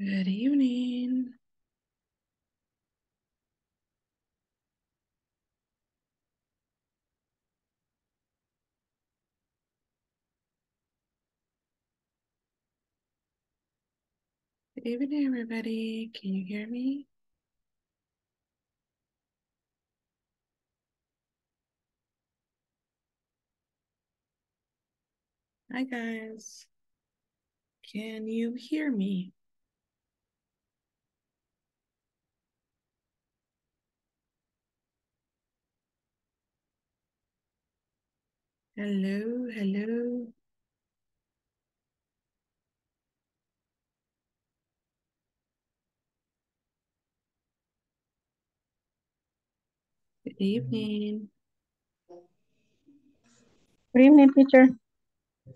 Good evening. Good evening, everybody. Can you hear me? Hi, guys. Can you hear me? Hello, hello. Good evening. Good evening, teacher.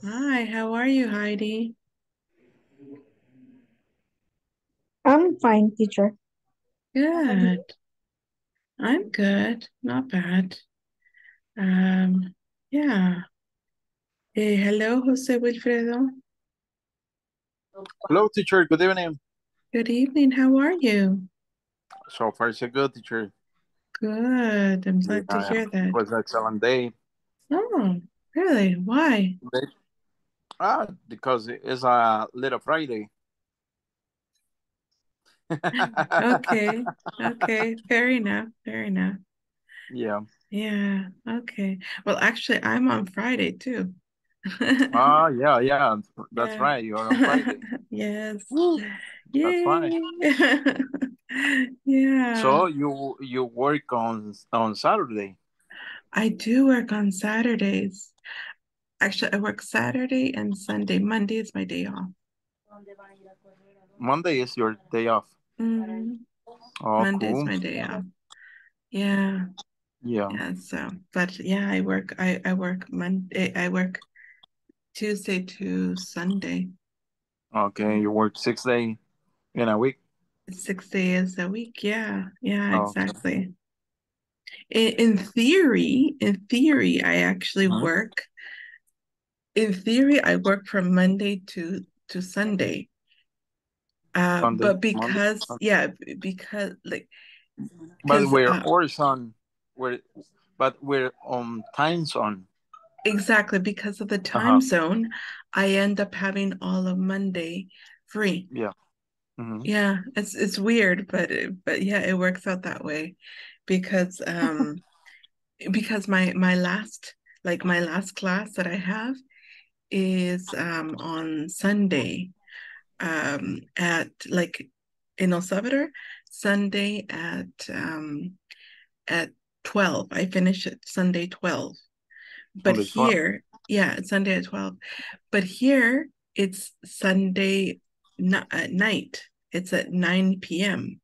Hi, how are you, Heidi? I'm fine, teacher. Good. I'm good. Not bad. Um, yeah. Eh, hello, Jose Wilfredo. Hello, teacher. Good evening. Good evening. How are you? So far, so good, teacher. Good. I'm glad to hear It was an excellent day. Oh, really? Why? Ah, because it's a little Friday. Okay. Okay. Fair enough. Fair enough. Yeah. Yeah. Okay. Well, actually, I'm on Friday too. Ah, yeah, yeah. That's Yeah. right. You're on Friday. Yes. That's fine. Yeah. So you you work on on Saturday. I do work on Saturdays. Actually, I work Saturday and Sunday. Monday is my day off. Monday is your day off. Mhm. Oh, Monday is my day off. Yeah. Yeah. Yeah. So, but yeah, I work. I I work Monday. I work Tuesday to Sunday. Okay. You work six days in a week. Six days a week. Yeah. Yeah. Oh, okay. Exactly. In, in theory, in theory, I actually Mhm. work. In theory, I work from Monday to to Sunday. Uh, Sunday, but Monday, because Sunday. yeah, because like But we're uh, or on we're but we're on time zone. exactly because of the Uh time huh. zone, I end up having all of Monday free. Yeah. hmm Yeah, it's it's weird, but it, but yeah, it works out that way because um because my my last like my last class that I have is um on Sunday um at like in El Salvador Sunday at um at 12 I finish at Sunday 12 but Sunday here yeah it's Sunday at 12 but here it's Sunday n- at night. It's at 9 p.m.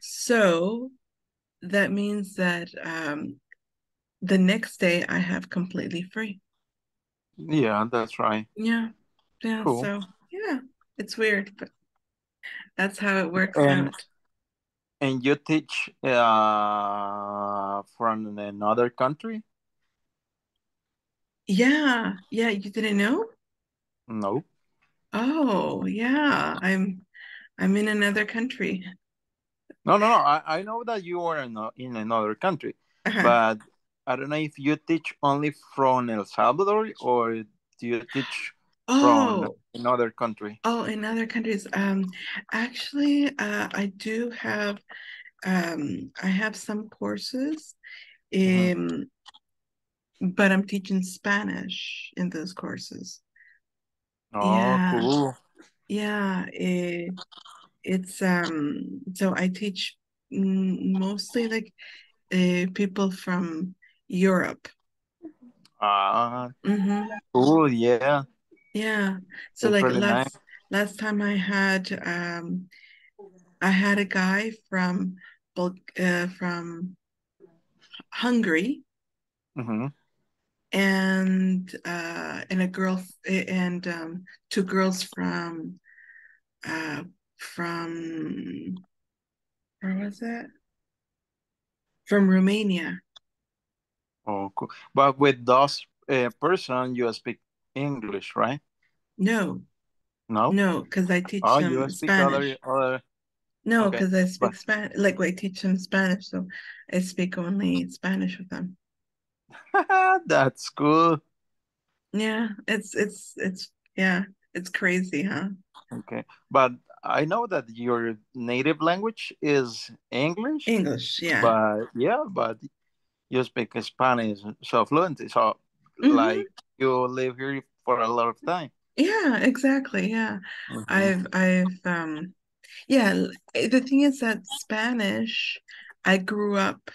so that means that um the next day I have completely free. Yeah, that's right. yeah yeah Cool. so yeah it's weird but that's how it works And out and you teach uh from another country? yeah yeah you didn't know No. oh yeah I'm I'm in another country No, no, no. I, I know that you are in, in another country, uh-huh. but I don't know if you teach only from El Salvador or do you teach from oh another country? oh in other countries. Um actually uh I do have um I have some courses um but I'm teaching Spanish in those courses. Oh, yeah. cool. yeah it, it's um so I teach mm, mostly like uh, people from Europe. Ah, hmm cool. Yeah, yeah so that's like really nice. last last time I had um I had a guy from uh, from Hungary hmm and uh and a girl and um two girls from uh from where was it from Romania Oh, cool. But with those uh, person, you speak English, right? no No. No, because I teach Oh, them you speak Spanish. other other. No, Okay, because I speak but- Spanish. Like I teach them Spanish, so I speak only Spanish with them. That's cool. Yeah, it's it's it's yeah, it's crazy, huh? Okay, but I know that your native language is English. English, yeah. But yeah, but you speak Spanish so fluently. So Mhm. like you live here for a lot of time. Yeah, exactly. Yeah. Mhm. I've I've um yeah, eh, the thing is that Spanish, I grew up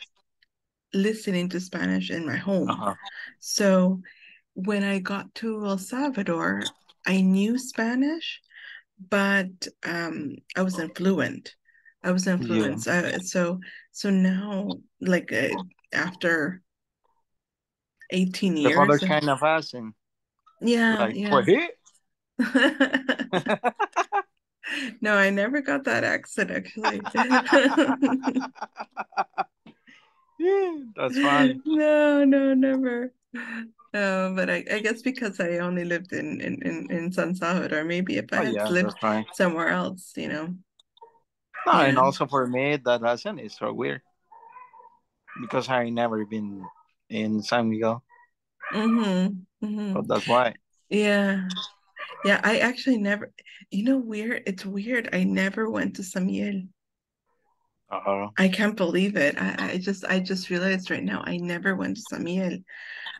listening to Spanish in my home. Uh-huh. So when I got to El Salvador, I knew Spanish, but um I wasn't fluent. I wasn't Yeah. fluent. So so now like uh, after 18 years The years. other kind of accent, yeah, like yeah. "Pues. No, I never got that accent actually. yeah, that's fine. No, no, never. No, but I, I guess because I only lived in, in, in, in San Salvador, maybe if I Oh had yeah, lived somewhere else, you know. No, and also for me, that accent is so weird because I never been in San Miguel, Mm-hmm. Mm-hmm. so that's why. Yeah. Yeah, I actually never, you know, weird. It's weird. I never went to Samiel. Uh-huh. I can't believe it. I, I just I just realized right now I never went to Samiel.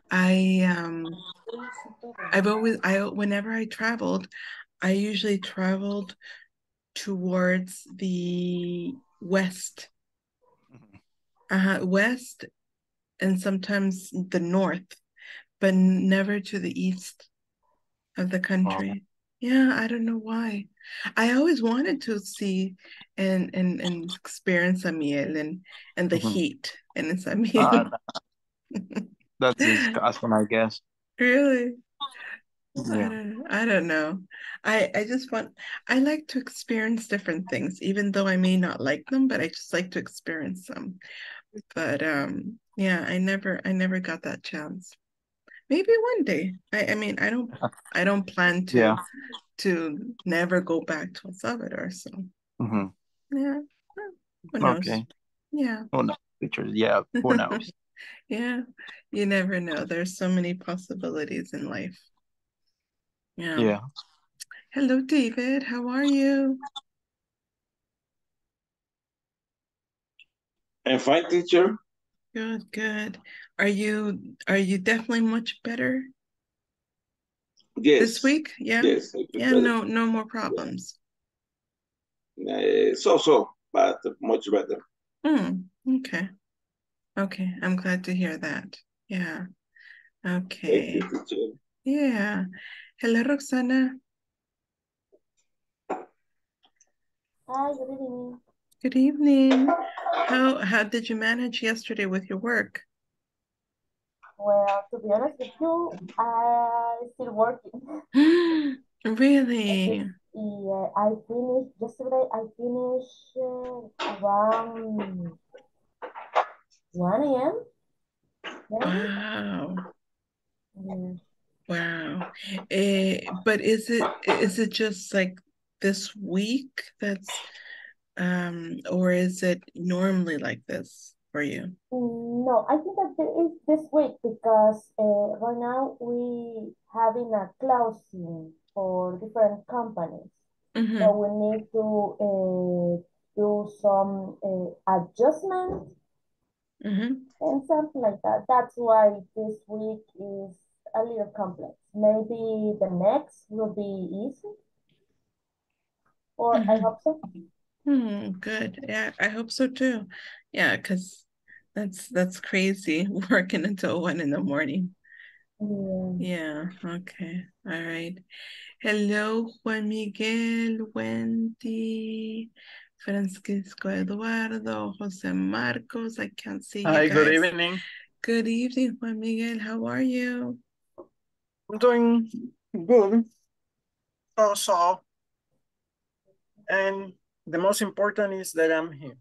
I um I've always I whenever I traveled, I usually traveled towards the west. Mhm. Uh west and sometimes the north, but never to the east of the country. Yeah, I don't know why. I always wanted to see and and and experience Samiel and and the Mhm. heat in Samiel. Ah, that's disgusting, I guess. Really? I don't I don't know. I I just want I like to experience different things, even though I may not like them, but I just like to experience them. But um yeah, I never I never got that chance. Maybe one day. I I mean, I don't I don't plan to Yeah. to never go back to El Salvador, so hmm yeah. Who knows? Okay. Yeah. Who knows? Pictures. Yeah. Who knows? Yeah. You never know. There's so many possibilities in life. Yeah. yeah. Hello, David. How are you? I'm fine, teacher. Good, good. Are you are you definitely much better Yes. this week? Yeah. Yes. Yeah, better. no no more problems. Uh, so so, but much better. Hmm. Okay. Okay. I'm glad to hear that. Yeah. Thank Okay. you. Yeah. Hello, Roxana. Hi, good evening. Good evening. How how did you manage yesterday with your work? Well, to be honest with you, I'm still working. Really? Yeah, I finished yesterday. I finished uh, around 1 a.m. Wow. Yeah. Wow. Eh, but is it is it just like this week that's um or is it normally like this for you? No, I think that it is this week because uh, right now we having a closing for different companies. Mhm. So we need to uh, do some uh, adjustment Mhm. and something like that. That's why this week is a little complex. Maybe the next will be easy, or I Mhm. hope so. Hmm, good. Yeah, I hope so too. Yeah, because that's that's crazy working until one in the morning. Yeah. Yeah, okay. All right. Hello, Juan Miguel, Wendy, Francisco Eduardo, Jose Marcos. I can't see you Hi, good evening. Good evening, Juan Miguel. How are you? I'm doing good. Also, and the most important is that I'm here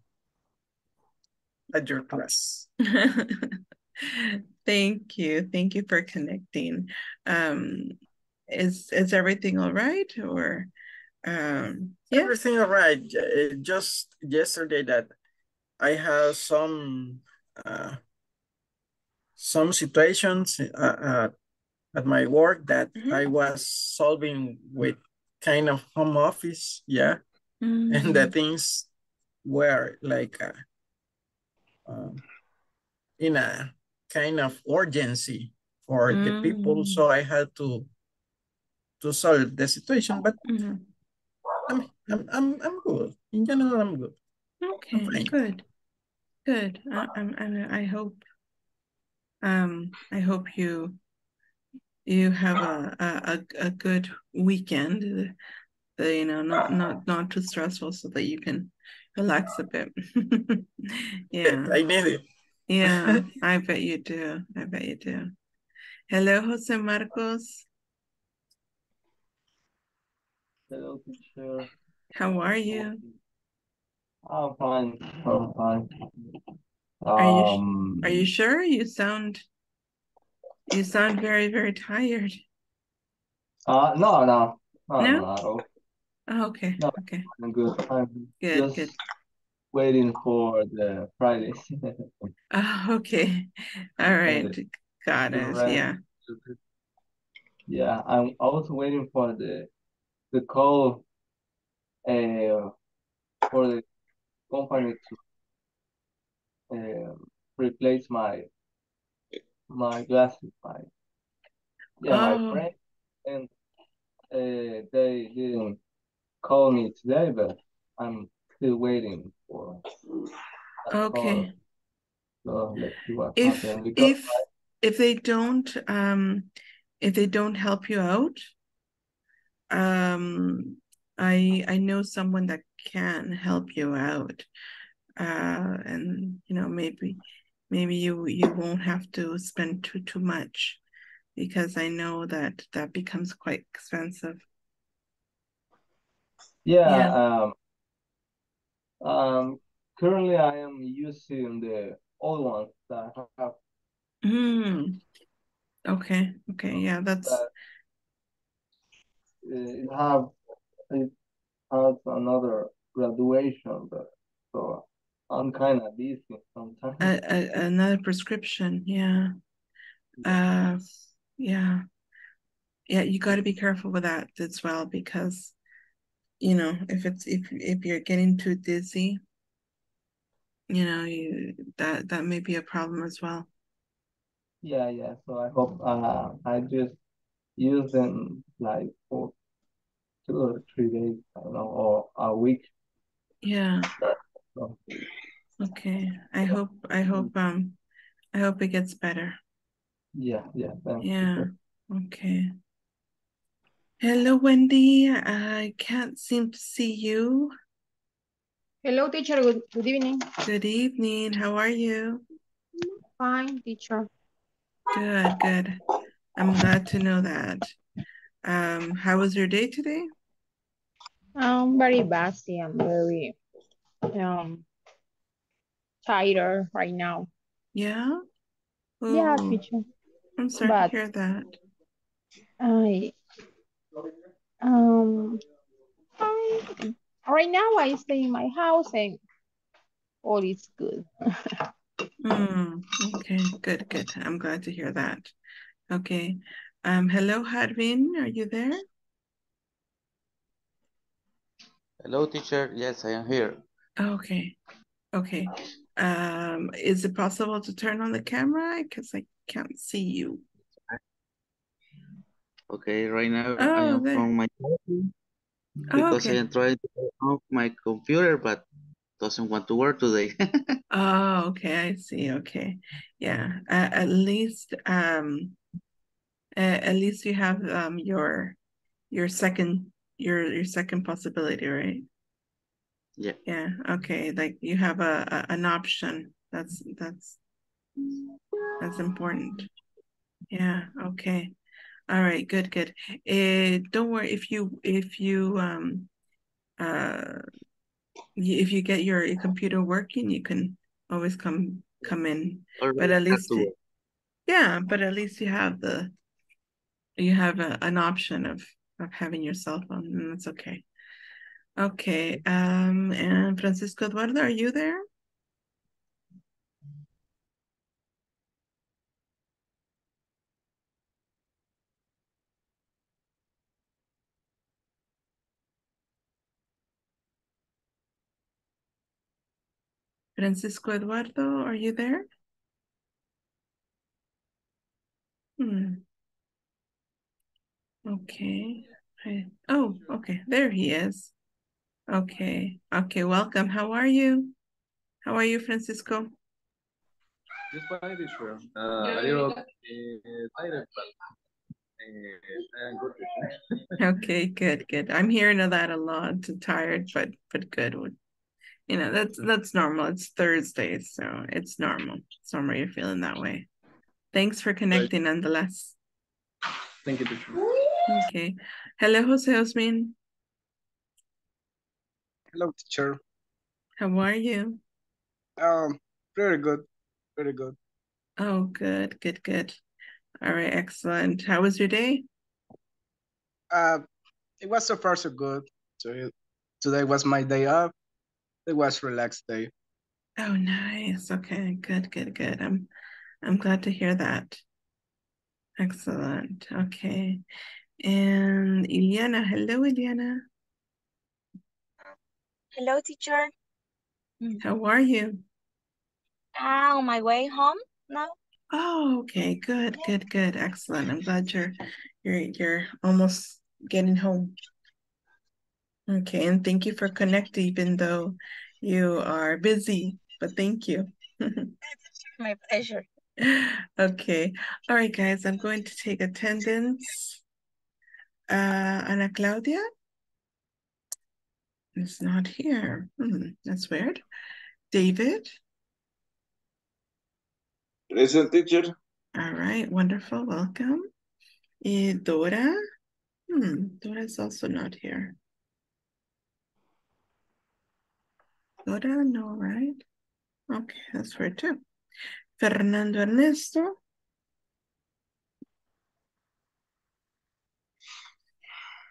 at your class. Thank you. Thank you for connecting. Um, is is everything all right or um yeah Everything all right. Uh, Just yesterday that I have some uh, some situations uh, uh, at my work that Mhm. I was solving with kind of home office, yeah, and the Mm, things were like uh, um, in a kind of urgency for the people, Mm. so I had to to solve the situation. But mhm. I'm I'm I'm, I'm good. In general, I'm good. okay fine. good good I, I'm, I'm I hope um I hope you you have a a, a, a good weekend you know not not not too stressful so that you can relax a bit yeah I need it. yeah I bet you do I bet you do hello Jose Marcos Hello, teacher. how are you I'm fine. I'm fine. Are you Um, are you sure you sound you sound very very tired Uh, no, no, no, No? no, no. Oh, okay No. okay I'm good. I'm Good, just good. waiting for the Friday. oh, okay all right got it yeah Yeah, I'm. I was waiting for the the call. Uh, for the company to uh, replace my my glasses. My yeah, my Oh. friend, and uh, they didn't call me today, but I'm still waiting for okay. So let's see what if. If if they don't um if they don't help you out um i i know someone that can help you out uh and you know maybe maybe you you won't have to spend too too much because i know that that becomes quite expensive yeah, Yeah. um, um, currently I am using the old ones that I have Hmm. okay okay yeah that's that uh, it have it has another graduation, but so I'm kind of dizzy sometimes. a, a, another prescription yeah uh yeah yeah you got to be careful with that as well because you know if it's if if you're getting too dizzy you know you that that may be a problem as well. Yeah, yeah. So I hope uh I just use them like for two or three days, I don't know, or a week. yeah. So okay. I hope i hope um i hope it gets better. Yeah, yeah. Yeah. Okay hello wendy i can't seem to see you Hello, teacher. Good, good evening. good evening how are you Fine, teacher. good good i'm glad to know that um how was your day today I'm very busy. I'm very um tired right now. yeah Yeah, Oh, teacher. i'm sorry but- to hear that I um I, right now I stay in my house and all is good. Mm, okay, good, good. I'm glad to hear that. Okay. Um, hello, Harvin, are you there? Hello, teacher. Yes, I am here. Okay, okay. Um, is it possible to turn on the camera? Because I can't see you. Okay, right now I Oh, am there. from my Oh, because I am trying to turn off my computer, but doesn't want to work today. Oh, okay, I see. Okay. Yeah. Uh, at least um uh, at least you have um your your second your your second possibility, right? Yeah. Yeah, okay, like you have a, a an option. That's that's that's important. Yeah, okay. All right, good, good. Uh, don't worry if you if you um uh if you get your, computer working, you can always come come in. Already But at least yeah, but at least you have the You have a, an option of of having your cell phone, and that's okay. Okay, um, and Francisco Eduardo, are you there? Francisco Eduardo, are you there? Hmm. Okay. I, oh, okay. There he is. Okay. Okay. Welcome. How are you? How are you, Francisco? Just fine, teacher. Uh, a little uh, tired, but uh, I'm good. Okay, good, good. I'm hearing of that a lot. Tired, but but good. You know, that's that's normal. It's Thursday, so it's normal. It's normal you're feeling that way. Thanks for connecting nonetheless. Thank you, teacher. Okay. Hello, Jose Osmin. Hello, teacher. How are you? Um, very good, very good. Oh, good, good, good. All right, excellent. How was your day? Uh, it was so far so good. So today was my day off. It was relaxed day. Oh, nice. Okay, good, good, good. I'm I'm glad to hear that. Excellent. Okay. And Iliana, hello, Iliana. Hello, teacher. How are you? Ah, on my way home now. Oh, okay, good, good, good, excellent. I'm glad you're you're you're almost getting home. Okay, and thank you for connecting, even though you are busy, but thank you. My pleasure. Okay, all right, guys, I'm going to take attendance. Uh, Ana Claudia is not here. Hmm, that's weird. David. Present teacher. All right, wonderful. Welcome. Eh, Dora. Hmm, Dora is also not here. No, right? Okay, that's weird too. Fernando Ernesto.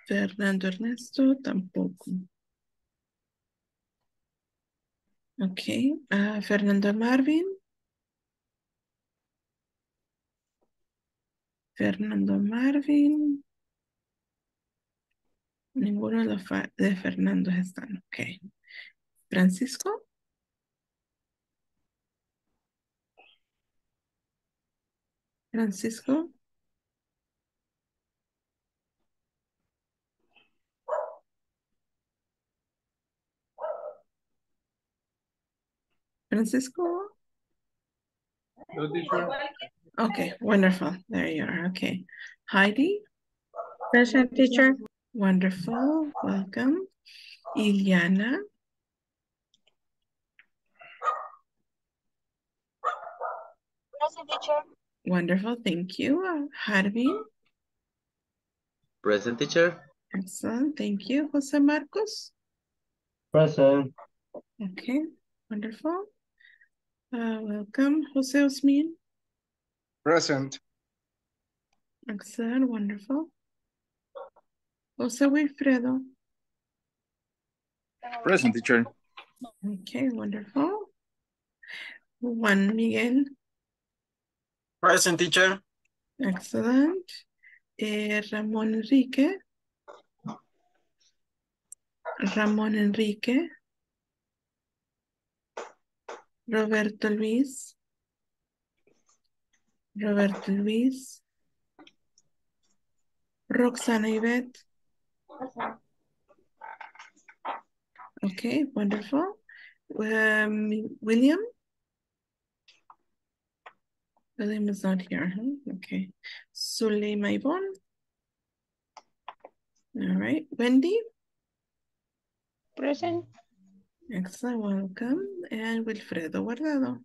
Fernando Ernesto tampoco. Okay, uh, Fernando Marvin. Fernando Marvin. Ninguno de de Fernando están. Ok. Francisco. Francisco. Francisco. No, teacher. Okay, wonderful. There you are. Okay. Heidi. Present teacher. Wonderful. Welcome. Iliana. Present teacher. Wonderful. Thank you. Uh, Harvey. Present teacher. Excellent. Thank you. Jose Marcos. Present. Okay. Wonderful. Uh, welcome. Jose Osmin. Present. Excellent. Wonderful. Jose Wilfredo. Present teacher. Okay. Wonderful. Juan Miguel. Present teacher. Excellent. Eh, Ramón Enrique. Ramón Enrique. Roberto Luis. Roberto Luis. Roxana Ivette. Okay, wonderful. Um, William. William is not here, huh? Okay. Suleima Ivonne. All right. Wendy. Present. Excellent. Welcome. And Wilfredo Guardado.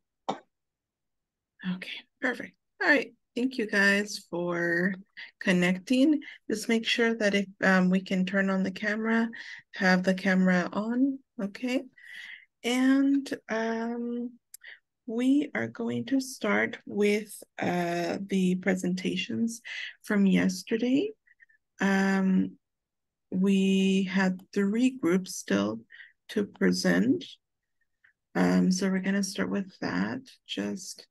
Okay, perfect. All right. Thank you guys for connecting. Just make sure that if um, we can turn on the camera, have the camera on, okay? And um, we are going to start with uh, the presentations from yesterday. Um, we had three groups still to present. Um, so we're going to start with that. Just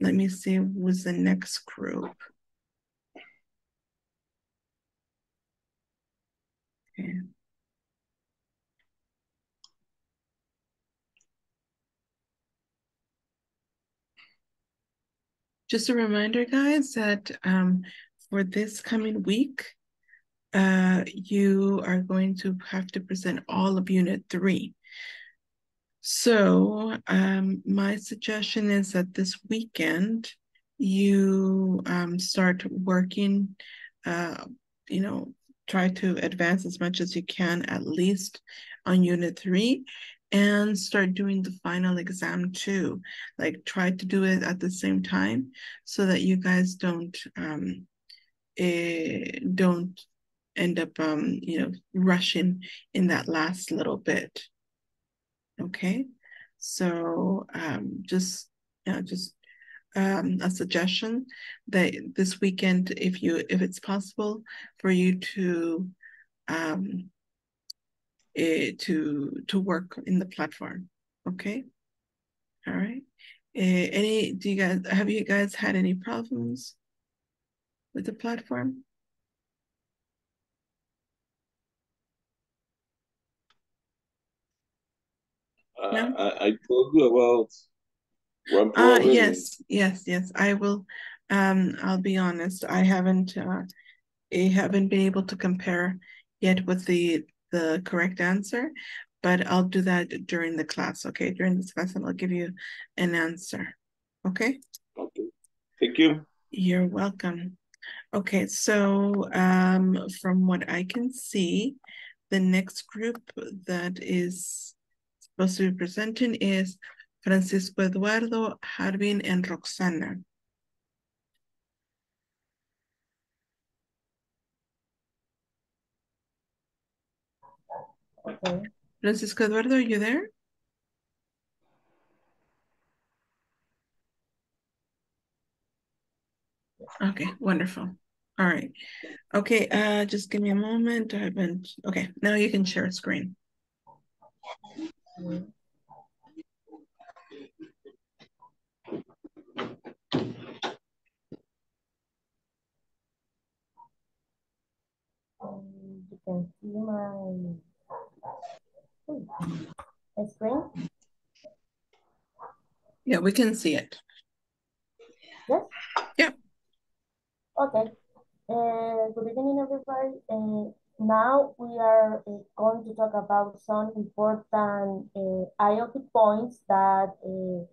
let me see who's the next group. Okay. Just a reminder, guys, that um, for this coming week, uh, you are going to have to present all of Unit 3. So um, my suggestion is that this weekend, you um, start working, uh, you know, try to advance as much as you can, at least on Unit 3 and start doing the final exam too. Like try to do it at the same time so that you guys don't um eh, don't end up um you know rushing in that last little bit. Okay, so um just know just um, a suggestion that this weekend, if you if it's possible for you to um, uh, to to work in the platform. Okay. All right. Uh, any do you guys have you guys had any problems with the platform? Uh, no? I, I told you about one uh, problem. Uh, yes, yes, yes. I will. Um, I'll be honest. I haven't. Uh, I haven't been able to compare yet with the the correct answer, but I'll do that during the class, okay? During this class, and I'll give you an answer, okay? Okay, thank you. You're welcome. Okay, so um, from what I can see, the next group that is supposed to be presenting is Francisco Eduardo, Harvin, and Roxana. Okay. Francisco Eduardo, are you there? Okay, wonderful. All right. Okay, uh, just give me a moment. I haven't, okay, now you can share a screen. Um, you can see my screen? Yeah, we can see it. Yes? Yeah. Okay. Uh, good evening, everybody. Uh, now we are uh, going to talk about some important uh, IoT points that uh,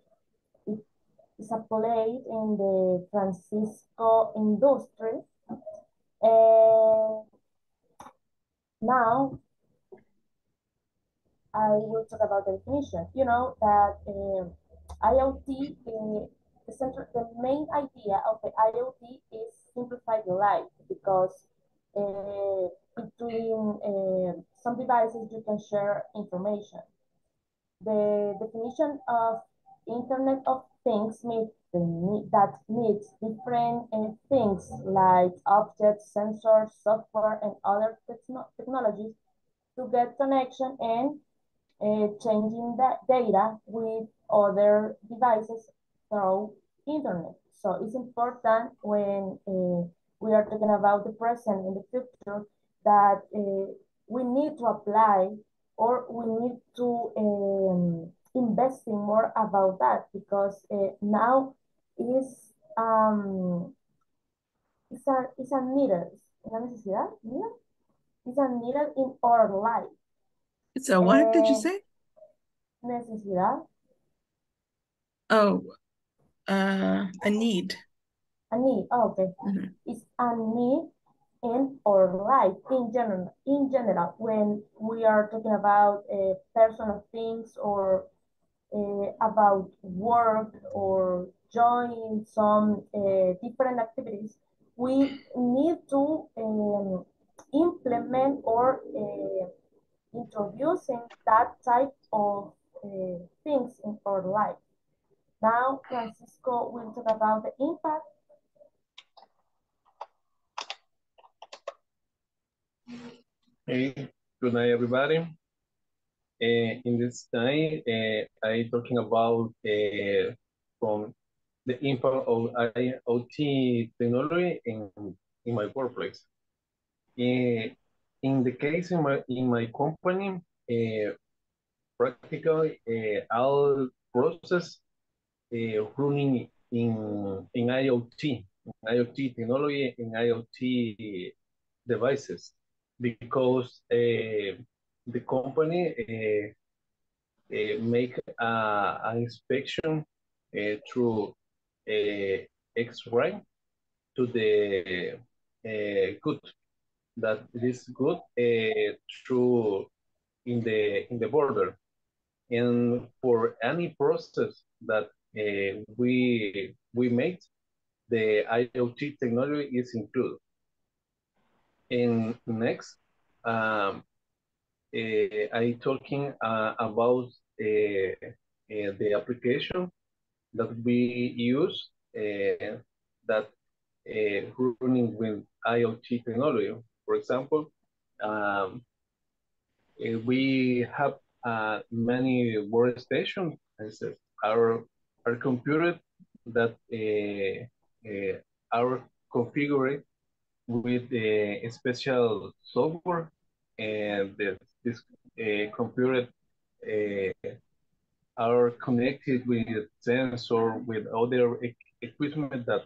is applied in the Francisco industry. Uh, now, I will talk about the definition. You know that uh, IoT, the, center, the main idea of the IoT is simplify the life because uh, between uh, some devices you can share information. The definition of Internet of Things means that needs different uh, things like objects, sensors, software, and other technologies to get connection and uh, changing that data with other devices through internet. So it's important when uh, we are talking about the present and the future that uh, we need to apply or we need to um, invest in more about that because uh, now is um, it's a it's a una necesidad? It's a needed in our life it's a what did you say? necesidad, Oh, uh, a need. a need. Oh, okay. Mhm. It's a need in our life in general. In general, when we are talking about uh, personal things or uh, about work or joining some uh, different activities, we need to um, implement or uh, introducing that type of uh, things in our life. Now, Francisco will talk about the impact. Hey, good night, everybody. Uh, in this time, uh, I talking about uh, from the impact of IoT technology in, in my workplace. In the case in my in my company, uh, practically uh, all process uh, running in in IoT, IoT technology, in IoT devices, because the company make an inspection through X-ray to the good that it is good uh, through in the in the border and for any process that uh, we we make the IoT technology is included and next um, uh, I talking uh, about uh, the application that we use that running with IoT technology. For example, um, we have uh, many workstations. Our our computer that uh, uh, are configured with a special software and this computer are connected with sensor with other equipment that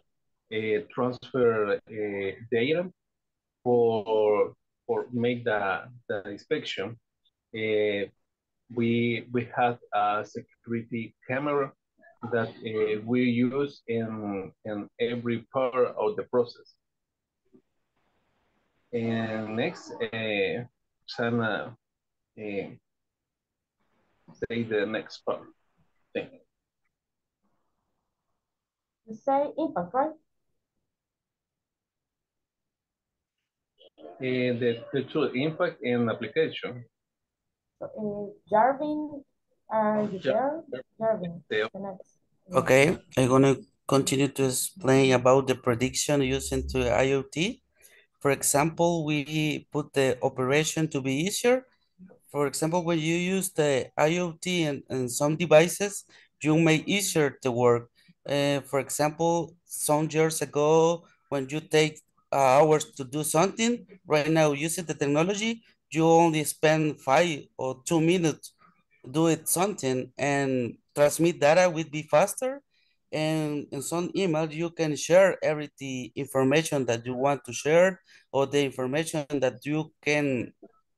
uh, transfer uh, data for for make the the inspection. Uh, we we have a security camera that uh, we use in in every part of the process. And next, uh, Sana, uh, say the next part. Thank you. You say impact, right? Uh, the cultural impact and application. So, uh, Jarvin, are you there? Jarvin, Yeah. Okay, I'm gonna continue to explain about the prediction using to IoT. For example, we put the operation to be easier. For example, when you use the IoT and, and some devices, you make easier the work. Uh, for example, some years ago, when you take uh, Uh, hours to do something, right now using the technology, you only spend five or two minutes do it something and transmit data will be faster. And in some email you can share every the information that you want to share or the information that you can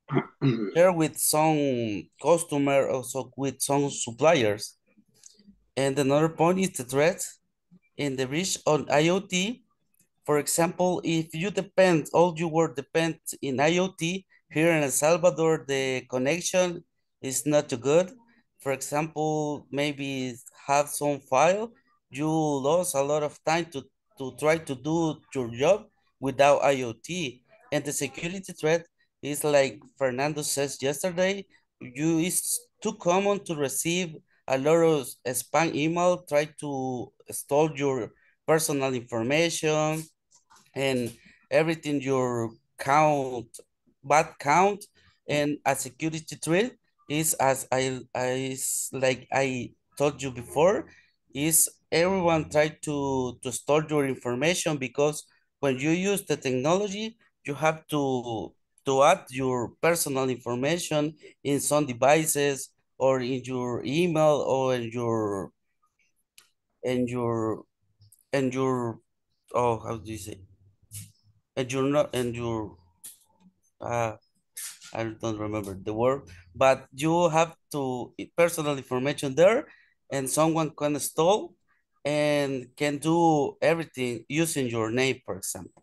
share with some customer also with some suppliers. And another point is the threat in the reach on iot for example if you depend all your work depend in iot here in el salvador the connection is not too good for example maybe have some file you lost a lot of time to, to try to do your job without IoT. And the security threat is like Fernando says yesterday, you it's too common to receive a lot of spam email, try to store your personal information and everything your count, bad count, and a security threat is as I, I like I told you before, is everyone try to, to store your information because when you use the technology, you have to, to add your personal information in some devices or in your email or in your, in your, and your, oh, how do you say? And you're not, and your, uh, I don't remember the word, but you have to personal information there and someone can install and can do everything using your name, for example.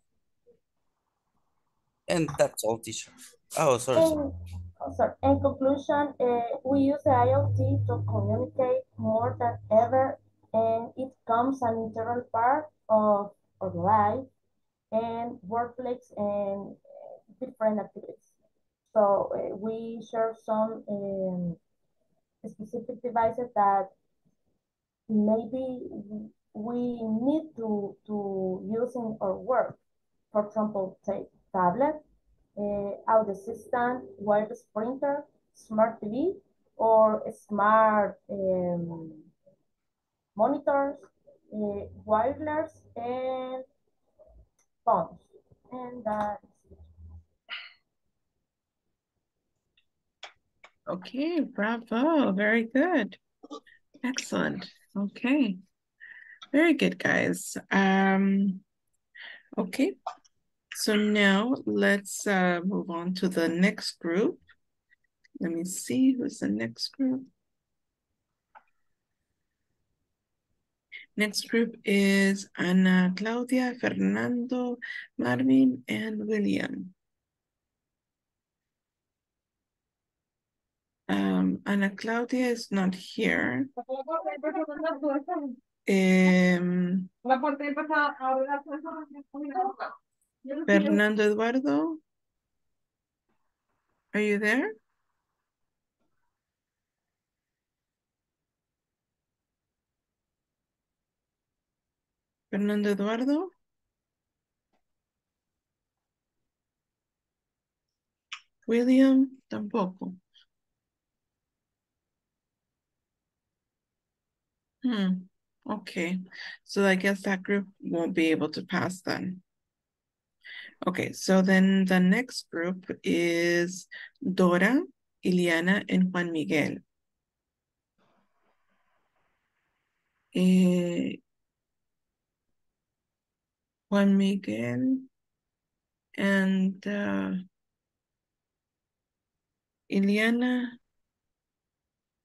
And that's all, teacher. Oh, sorry. In, oh, sorry. In conclusion, uh, we use the IoT to communicate more than ever, and it comes an integral part of our life and workplace and different activities. So uh, we share some um, specific devices that maybe we need to, to use in our work. For example, take tablet, uh, audio assistant, wireless printer, smart TV, or smart um, monitors, uh, wireless, and phones. And Okay, bravo. Very good. Excellent. Okay. Very good, guys. Um, okay. So now let's uh, move on to the next group. Let me see who's the next group. Next group is Ana Claudia, Fernando, Marvin, and William. Um, Ana Claudia is not here. Um, Fernando Eduardo, are you there? Fernando Eduardo? William, tampoco. Hmm, okay. So I guess that group won't be able to pass then. Okay, so then the next group is Dora, Iliana, and Juan Miguel. Eh, Juan Miguel and uh, Iliana.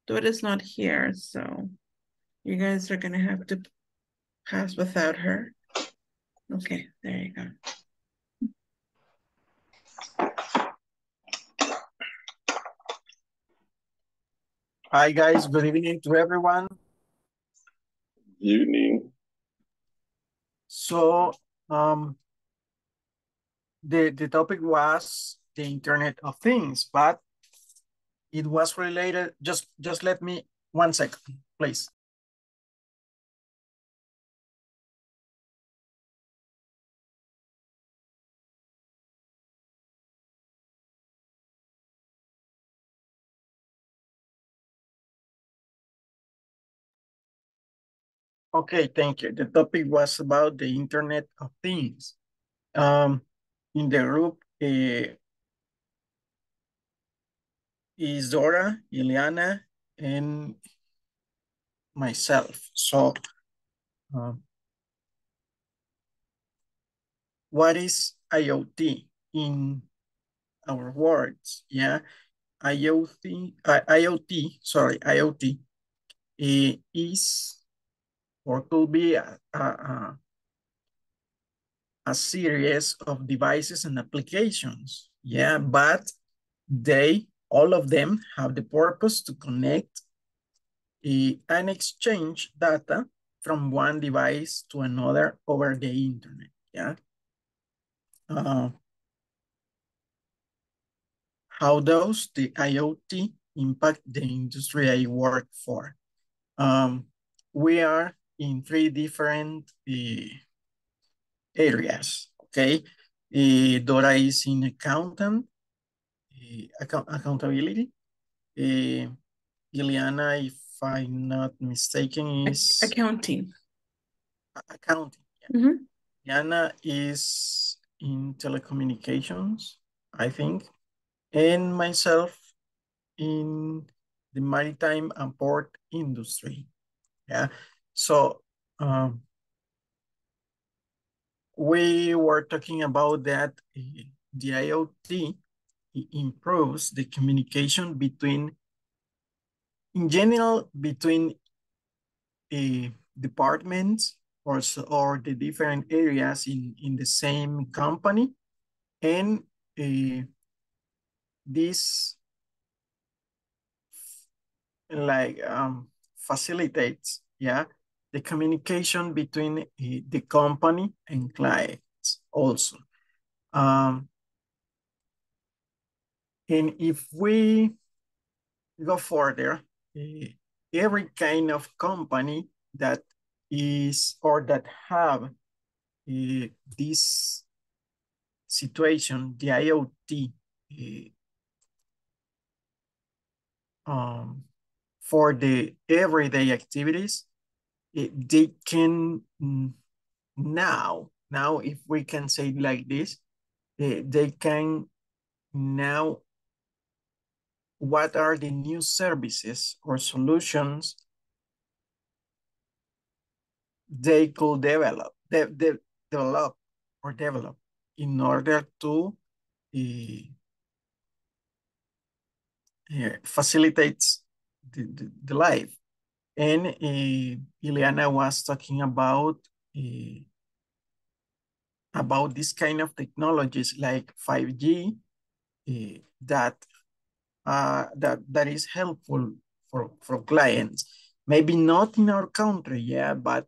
Dora's not here, so you guys are gonna have to pass without her. Okay, there you go. Hi guys, good evening to everyone. Evening. So um the the topic was the Internet of Things, but it was related. Just just let me one second, please. Okay, thank you. The topic was about the Internet of Things. Um, in the group uh, is Dora, Ileana, and myself. So, um, what is IoT in our words? Yeah, IoT, uh, IoT, sorry, IoT uh, is or could be a, a, a series of devices and applications. Yeah, but they, all of them have the purpose to connect and exchange data from one device to another over the internet. Yeah. Uh, how does the IoT impact the industry I work for? Um, we are in three different uh, areas, okay? Uh, Dora is in accountant, uh, account accountability. Ileana, if I'm not mistaken, is... Accounting. Accounting. Yeah. Mm -hmm. Ileana is in telecommunications, I think. And myself in the maritime and port industry. Yeah. So um, we were talking about that the IoT improves the communication between, in general, between uh, departments or, or the different areas in, in the same company. And uh, this like um, facilitates, yeah, the communication between uh, the company and clients also. Um, and if we go further, uh, every kind of company that is or that have uh, this situation, the IoT uh, um, for the everyday activities, it, they can mm, now, now if we can say like this, they, they can now, what are the new services or solutions they could develop, de de develop or develop in order to uh, facilitate the, the, the, life. And uh, Ileana was talking about uh, about this kind of technologies like 5G uh, that uh, that that is helpful for for clients. Maybe not in our country, yeah, but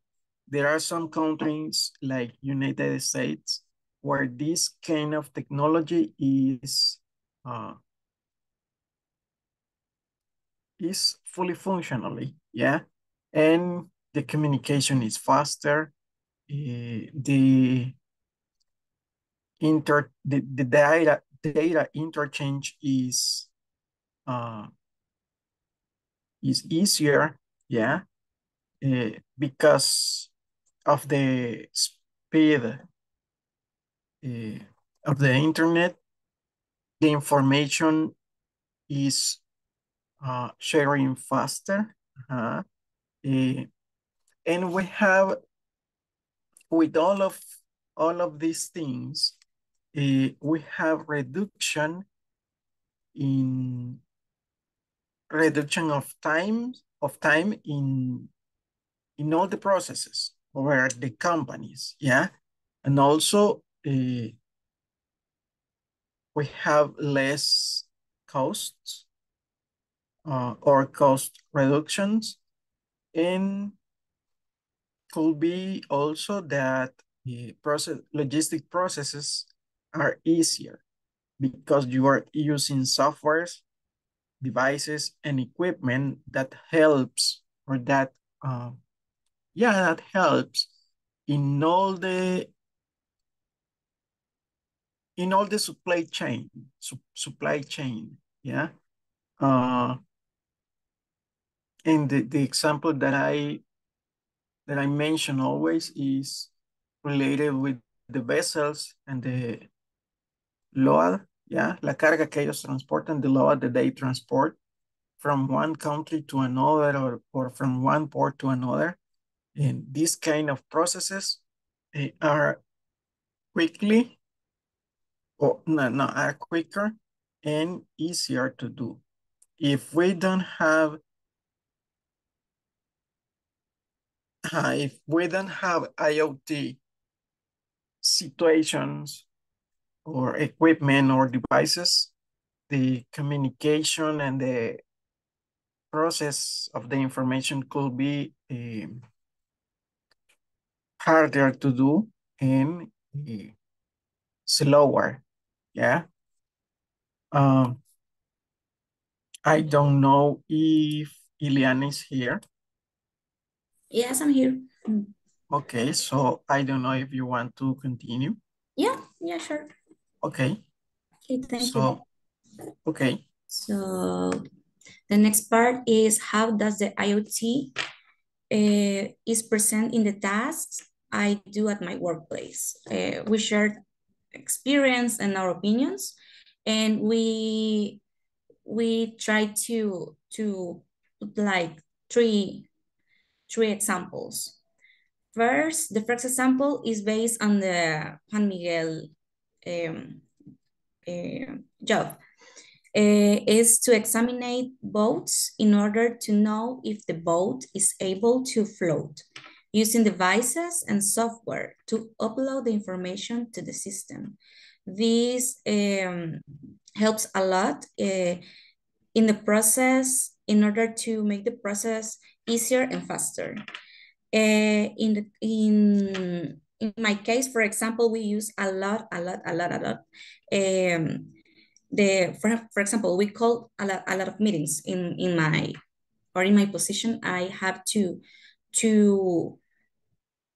there are some countries like United States where this kind of technology is uh, is fully functionally, yeah, and the communication is faster. Uh, the inter the, the data data interchange is uh, is easier, yeah, uh, because of the speed uh, of the internet, the information is uh, sharing faster. Uh, uh, and we have, with all of all of these things, uh, we have reduction in reduction of time of time in in all the processes over the companies, yeah, and also uh, we have less costs uh, or cost reductions, and could be also that the process logistic processes are easier because you are using softwares, devices, and equipment that helps or that, uh, yeah, that helps in all the in all the supply chain, su supply chain, yeah. Uh, and the, the example that I that I mention always is related with the vessels and the load, yeah, la carga que ellos transportan, the load that they transport from one country to another or, or from one port to another. And these kind of processes uh, are quickly, or no, no, are quicker and easier to do. If we don't have, uh, if we don't have IoT situations or equipment or devices, the communication and the process of the information could be um, harder to do and uh, slower, yeah? Um, I don't know if Ileana is here. Yes, I'm here. Okay, so I don't know if you want to continue. Yeah, yeah, sure. Okay. Okay, thank so, you. Okay. So the next part is how does the IoT uh, is present in the tasks I do at my workplace. Uh, we shared experience and our opinions, and we we try to to put like three three examples. First, the first example is based on the Juan Miguel um, uh, job uh, is to examine boats in order to know if the boat is able to float using devices and software to upload the information to the system. This um, helps a lot uh, in the process in order to make the process easier and faster. Uh, in, the, in in my case, for example, we use a lot, a lot, a lot, a lot. Um, the for, for example, we call a lot, a lot of meetings in in my or in my position. I have to to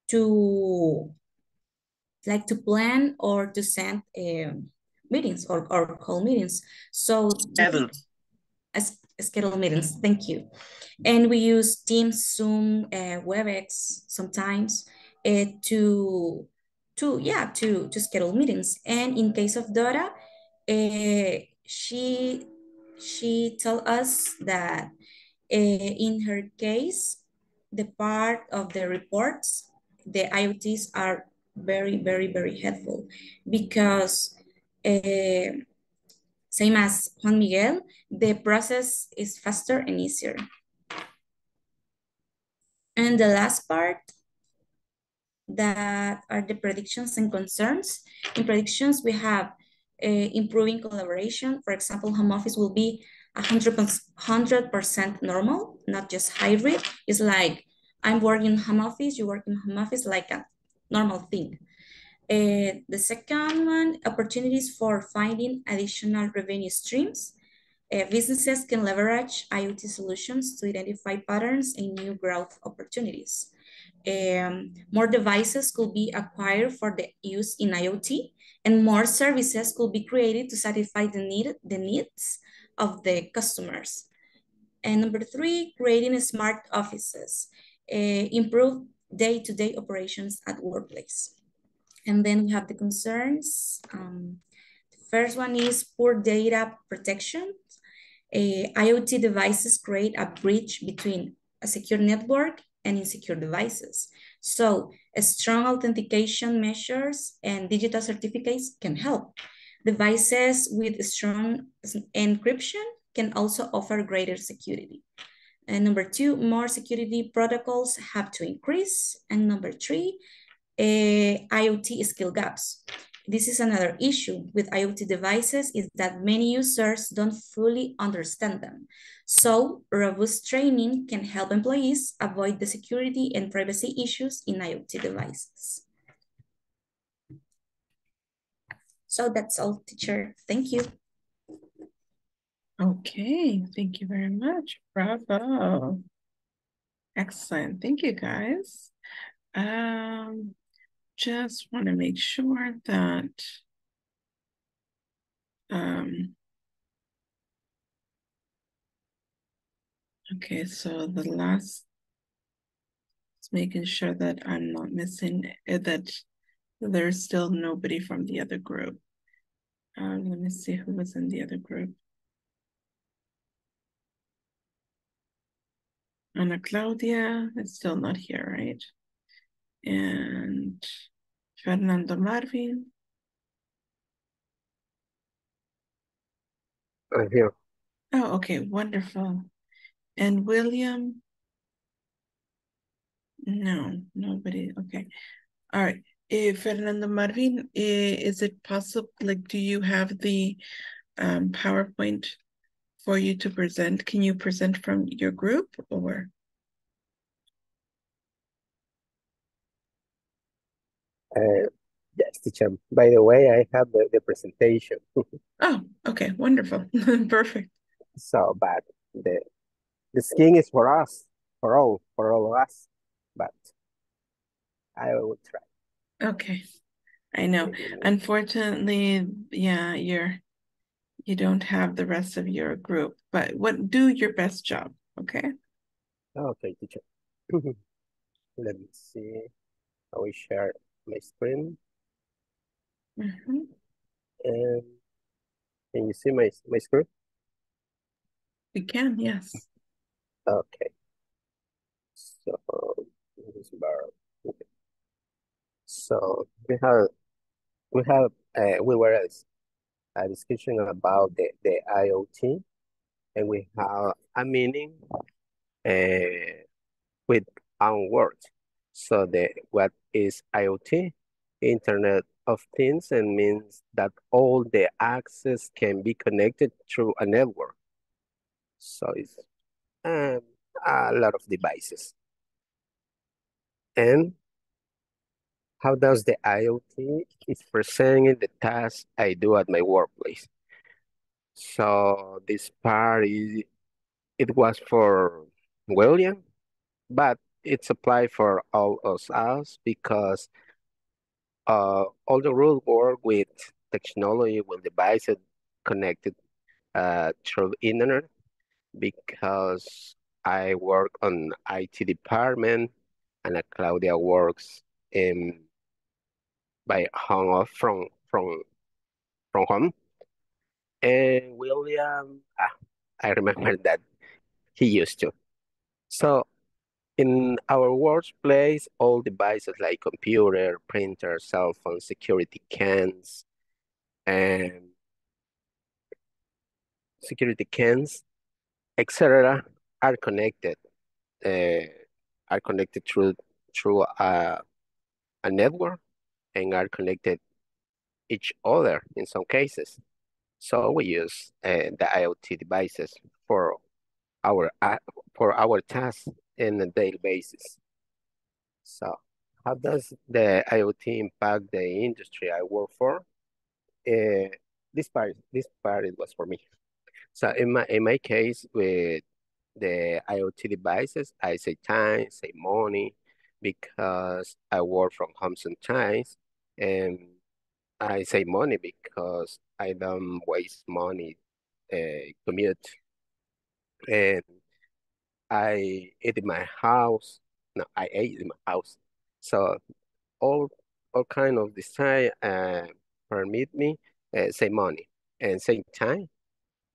to like to plan or to send um, meetings or, or call meetings. So as schedule meetings, thank you. And we use Teams, Zoom, uh, WebEx sometimes uh, to to yeah to to schedule meetings. And in case of Dora, uh, she she told us that uh, in her case, the part of the reports, the IoTs are very, very, very helpful because uh, same as Juan Miguel, the process is faster and easier. And the last part that are the predictions and concerns. In predictions, we have uh, improving collaboration. For example, home office will be 100% normal, not just hybrid. It's like I'm working home office, you work in home office like a normal thing. Uh, the second one, opportunities for finding additional revenue streams. Uh, businesses can leverage IoT solutions to identify patterns and new growth opportunities. Um, more devices could be acquired for the use in IoT and more services could be created to satisfy the, need, the needs of the customers. And number three, creating smart offices, uh, improve day-to-day -day operations at workplace. And then we have the concerns. Um, the first one is poor data protection. Uh, IoT devices create a bridge between a secure network and insecure devices. So strong authentication measures and digital certificates can help. Devices with strong encryption can also offer greater security. And number two, more security protocols have to increase. And number three, IoT skill gaps. This is another issue with IoT devices is that many users don't fully understand them. So robust training can help employees avoid the security and privacy issues in IoT devices. So that's all, teacher. Thank you. Okay, thank you very much. Bravo. Excellent. Thank you, guys. Um, just want to make sure that um, okay, so the last is making sure that I'm not missing uh, that there's still nobody from the other group. Um, let me see who was in the other group. Ana Claudia is still not here, right? And Fernando Marvin. I'm here. Oh, okay, wonderful. And William? No, nobody. Okay. All right. Uh, Fernando Marvin, uh, is it possible, like, do you have the um, PowerPoint for you to present? Can you present from your group or? Uh, yes, teacher. By the way, I have the, the presentation. oh, okay, wonderful. Perfect. So, but the the skin is for us, for all, for all of us. But I will try. Okay. I know. Unfortunately, yeah, you're you don't have the rest of your group, but what do your best job, okay? Okay, teacher. Let me see. I will share my screen. Mm -hmm. And can you see my, my screen? We can, yes. Okay. So, this bar. Okay. So we have we have uh, we were a discussion about the, the IoT and we have a meaning uh, with our words. So the what is IoT? Internet of Things and means that all the access can be connected through a network. So it's um, a lot of devices. And how does the IoT is presenting the task I do at my workplace? So this part is, it was for William, but it's applied for all of us because uh, all the rules work with technology with devices connected uh, through internet because I work on IT department and Claudia works in by home from from from home. And William, ah, I remember that he used to. So in our workplace, all devices like computer, printer, cell phone, security cans, and security cans, etc., are connected. Uh, are connected through through a, a network and are connected each other in some cases. So we use uh, the IoT devices for our uh, for our tasks in a daily basis. So how does the IoT impact the industry I work for? Uh, this part, this part it was for me. So in my in my case with the IoT devices, I save time, save money, because I work from home sometimes, and I save money because I don't waste money uh, commute, and I eat in my house. No, I ate in my house. So all all kind of design uh, permit me uh, save money and save time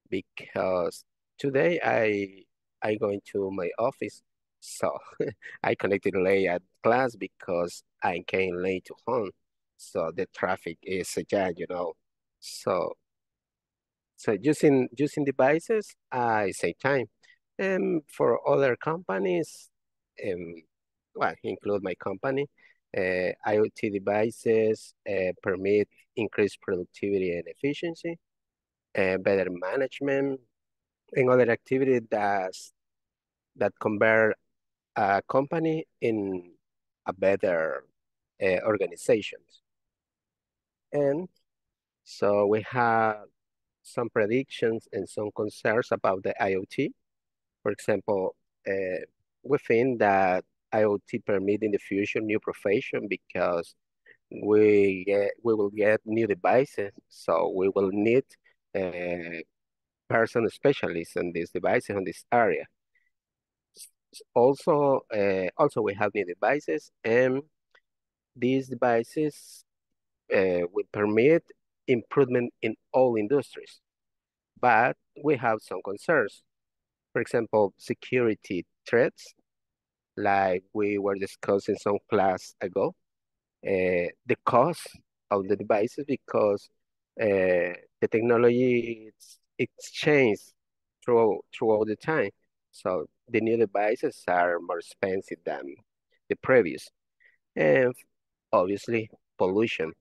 because today I I going to my office, so I connected late at class because I came late to home. So the traffic is a jam, you know. So so using using devices, I save time. And for other companies, um, well, include my company, uh, IoT devices uh, permit increased productivity and efficiency, uh, better management, and other activities that that convert a company in a better uh, organization. And so we have some predictions and some concerns about the IoT. For example, uh, we think that IoT permit in the future new profession because we get we will get new devices, so we will need uh, person specialists in these devices in this area. Also, uh, also we have new devices, and these devices uh, will permit improvement in all industries, but we have some concerns. For example, security threats, like we were discussing some class ago, uh, the cost of the devices because uh, the technology it's, it's changed throughout, throughout the time. So the new devices are more expensive than the previous. And obviously pollution.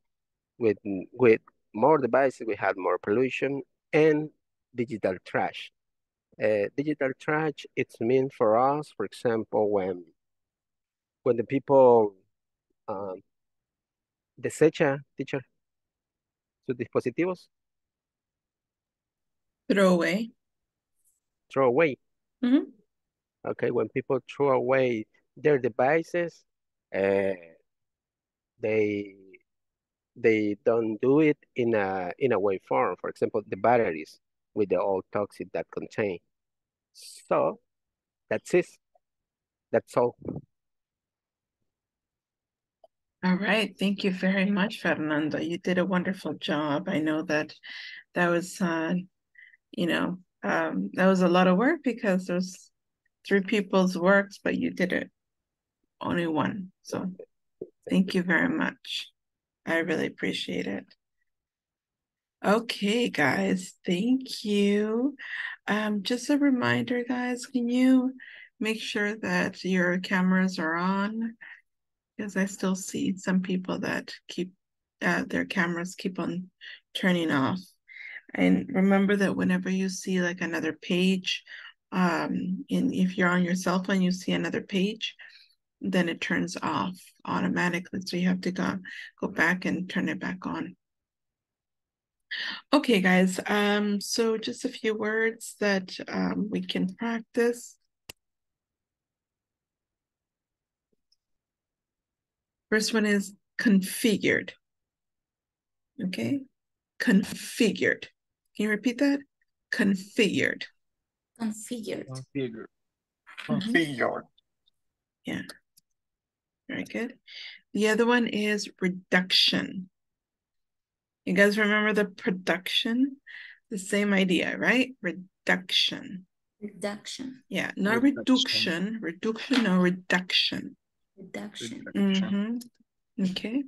With, with more devices, we have more pollution and digital trash. Uh, digital trash, it's mean for us, for example, when when the people um, desecha, teacher, sus dispositivos. Throw away. Throw away. Mm -hmm. Okay, when people throw away their devices, uh, they they don't do it in a in a way form. For example, the batteries with the old toxic that contain. So that's it. That's all. All right. Thank you very much, Fernando. You did a wonderful job. I know that that was, uh, you know, um, that was a lot of work because there's three people's works, but you did it only one. So thank you very much. I really appreciate it. Okay, guys, thank you. Um, just a reminder, guys, can you make sure that your cameras are on? because I still see some people that keep uh, their cameras keep on turning off. And remember that whenever you see like another page, um, and if you're on your cell phone, you see another page, then it turns off automatically. So you have to go go back and turn it back on. Okay, guys. Um, so just a few words that um, we can practice. First one is configured. Okay, configured. Can you repeat that? Configured. Configured. Configure. Configured. Yeah. Very good. The other one is reduction. You guys remember the production? The same idea, right? Reduction. Reduction. Yeah, not Reduction. reduction, reduction or reduction. Reduction. Mhm. Okay.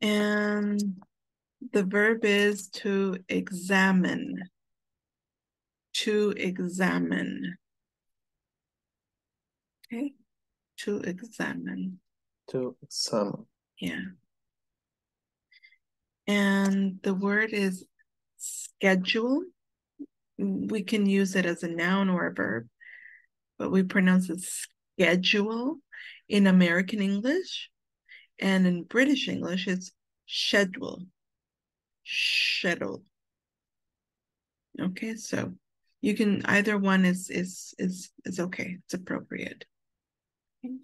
And the verb is to examine. To examine. Okay. To examine. To examine. Yeah. And the word is schedule. We can use it as a noun or a verb, but we pronounce it schedule in American English. And in British English, it's schedule. Schedule. Okay, so you can either one is is is is okay. It's appropriate. Okay.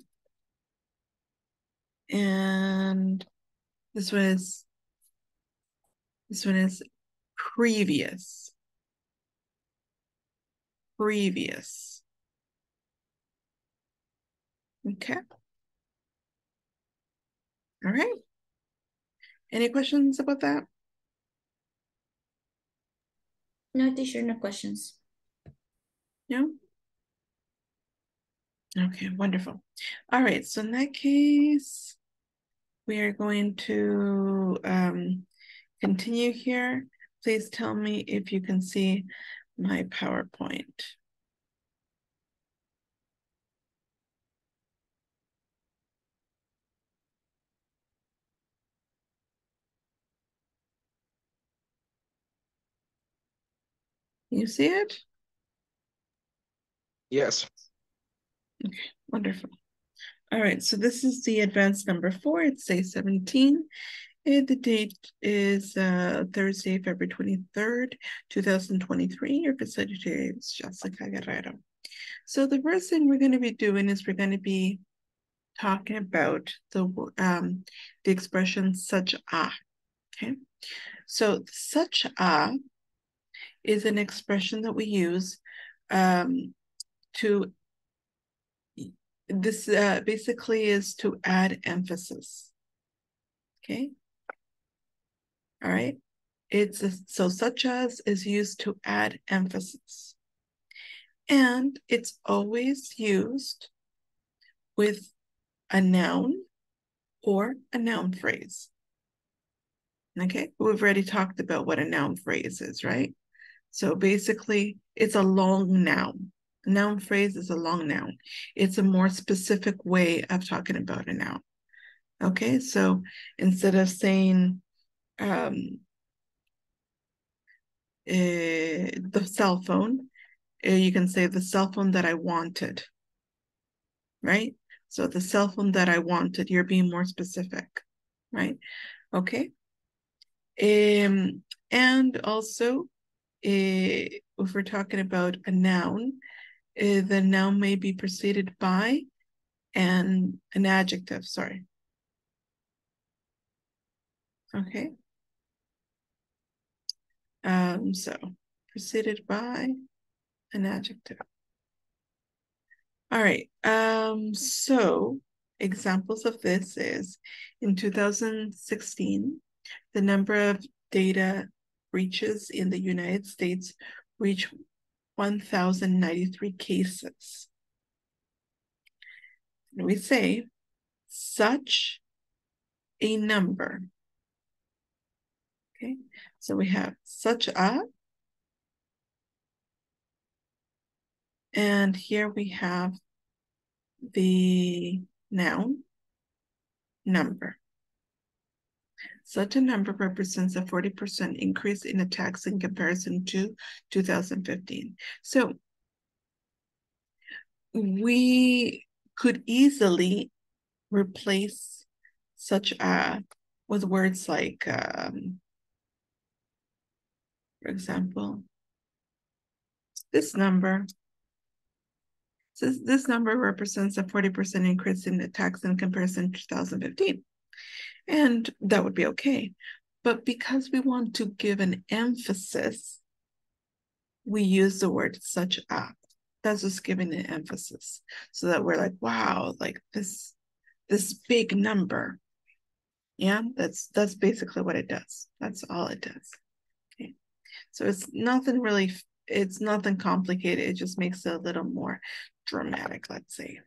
And this one is this one is previous. Previous. Okay. All right. Any questions about that? No, teacher, no questions. No? Okay, wonderful. All right, so in that case, we are going to um, continue here. Please tell me if you can see my PowerPoint. You see it? Yes. Okay, wonderful. All right, so this is the advanced number four. It's day 17. And the date is uh, Thursday, February 23rd, 2023. Your facilitator is Jessica Guerrero. So the first thing we're going to be doing is we're going to be talking about the um the expression such a. Okay, so such a is an expression that we use um to this uh, basically is to add emphasis. Okay. All right. It's a, so such as is used to add emphasis. And it's always used with a noun or a noun phrase. Okay, we've already talked about what a noun phrase is, right? So basically, it's a long noun. A noun phrase is a long noun. It's a more specific way of talking about a noun. Okay, so instead of saying um, uh, the cell phone, uh, you can say the cell phone that I wanted, right? So the cell phone that I wanted, you're being more specific, right? Okay. Um, and also, uh, if we're talking about a noun, uh, the noun may be preceded by an, an adjective, sorry. Okay. Um, so preceded by an adjective. All right. Um, so examples of this is in 2016, the number of data breaches in the United States reached 1,093 cases. And we say such a number. Okay, so we have such a, and here we have the noun number. Such a number represents a 40% increase in attacks in comparison to 2015. So we could easily replace such a with words like, um, for example, this number So this, number represents a 40% increase in attacks in comparison to 2015. And that would be okay. But because we want to give an emphasis, we use the word such a. That's just giving an emphasis. So that we're like, wow, like this, this big number. Yeah, that's that's basically what it does. That's all it does. So it's nothing really, it's nothing complicated. It just makes it a little more dramatic, let's say.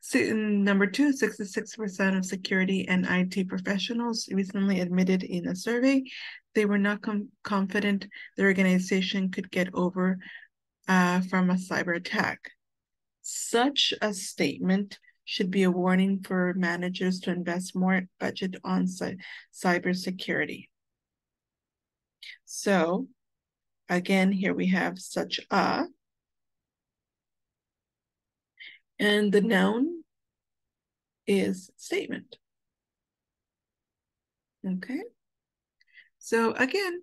So, number two, 66% of security and IT professionals recently admitted in a survey they were not com confident the organization could get over uh, from a cyber attack. Such a statement should be a warning for managers to invest more budget on cy cybersecurity. So, again, here we have such a and the noun is statement. Okay. So again,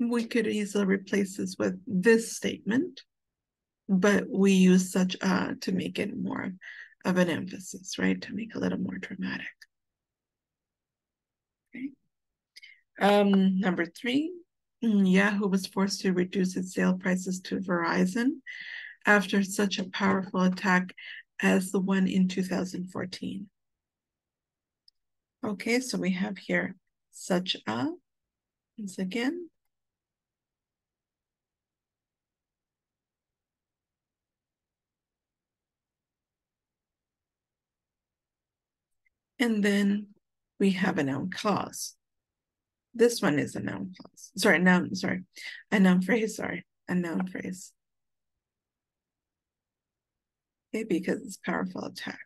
we could easily replace this with this statement, but we use such a to make it more of an emphasis, right? To make a little more dramatic. Okay. Um, number three, Yahoo was forced to reduce its sale prices to Verizon after such a powerful attack as the one in 2014. Okay, so we have here such a, once again, And then we have a noun clause. This one is a noun clause. Sorry, noun, sorry, a noun phrase, sorry, a noun phrase. Okay, because it's powerful attack.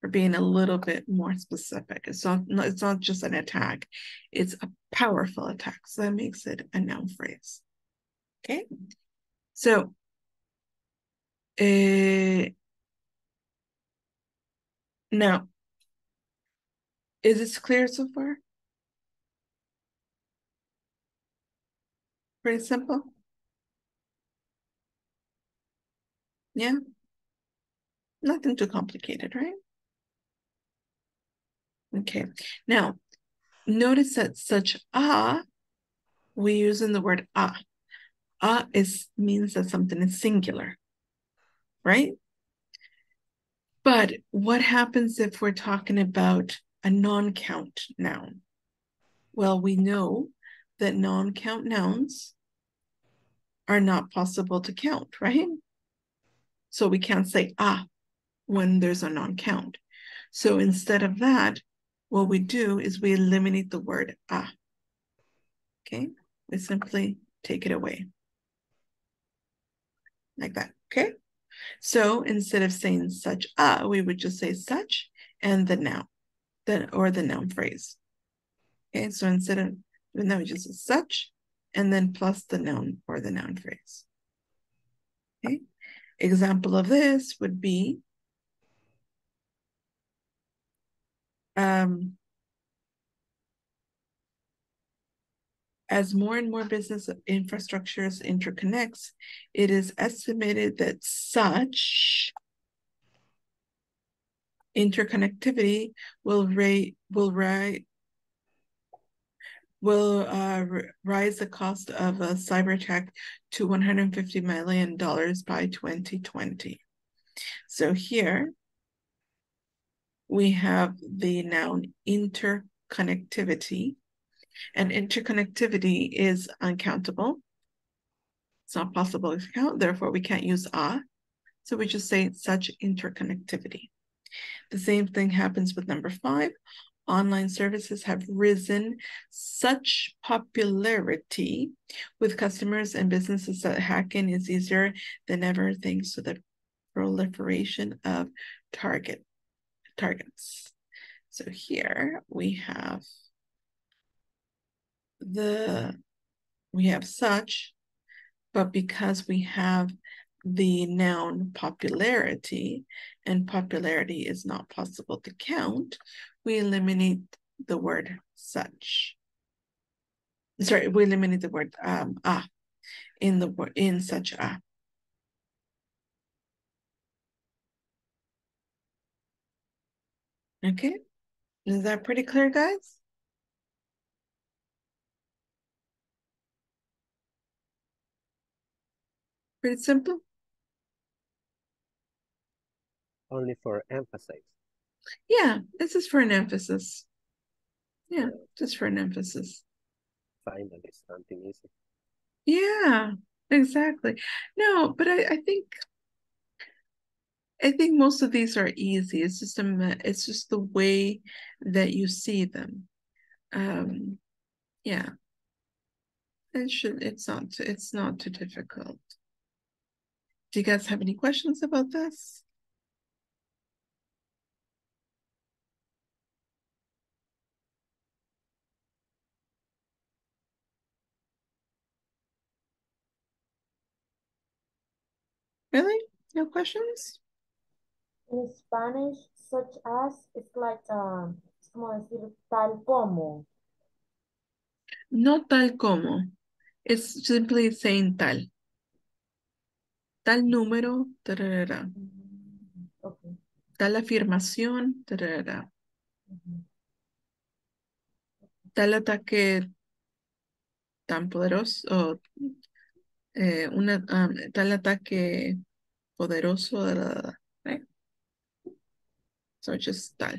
For being a little bit more specific. It's not, it's not just an attack, it's a powerful attack. So that makes it a noun phrase. Okay. So uh, now is this clear so far? Pretty simple. Yeah. Nothing too complicated, right? Okay. Now, notice that such a, we use in the word a. A is means that something is singular, right? But what happens if we're talking about a non-count noun? Well, we know that non-count nouns are not possible to count, right? So we can't say ah when there's a non-count. So instead of that, what we do is we eliminate the word ah. Okay, we simply take it away. Like that, okay? So instead of saying such a, we would just say such and the noun the, or the noun phrase. Okay, so instead of the noun, just a such, and then plus the noun or the noun phrase. Okay, example of this would be um, as more and more business infrastructures interconnects, it is estimated that such interconnectivity will rate will rise will uh, rise the cost of a cyber attack to 150 million dollars by 2020. So here we have the noun interconnectivity, and interconnectivity is uncountable. It's not possible to count, therefore we can't use a. So we just say such interconnectivity. The same thing happens with number five. Online services have risen such popularity with customers and businesses that hacking is easier than ever thanks to the proliferation of target targets. So here we have the we have such, but because we have the noun popularity, and popularity is not possible to count, we eliminate the word such. Sorry, we eliminate the word um, ah in the word in such a. Okay, is that pretty clear, guys? Pretty simple. Only for emphasis. Yeah, this is for an emphasis. Yeah, just for an emphasis. Finally, something easy. Yeah, exactly. No, but I, I think I think most of these are easy. It's just a it's just the way that you see them. Um, yeah. It should it's not it's not too difficult. Do you guys have any questions about this? Really? No questions? In Spanish, such as, it's like, um, es como decir tal como. No tal como. It's simply saying tal. Tal número, tararara. Okay. Tal afirmación, tararara. Tal ataque tan poderoso, o eh, una, um, tal ataque poderoso, da, da, right? So just tal.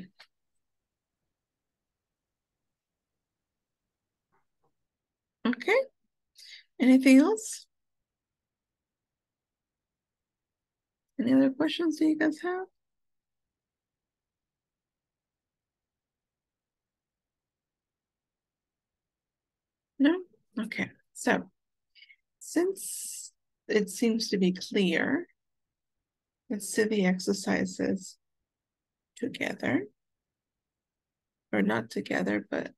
Okay. Anything else? Any other questions that you guys have? No? Okay. So since it seems to be clear, let's do the exercises together. Or not together, but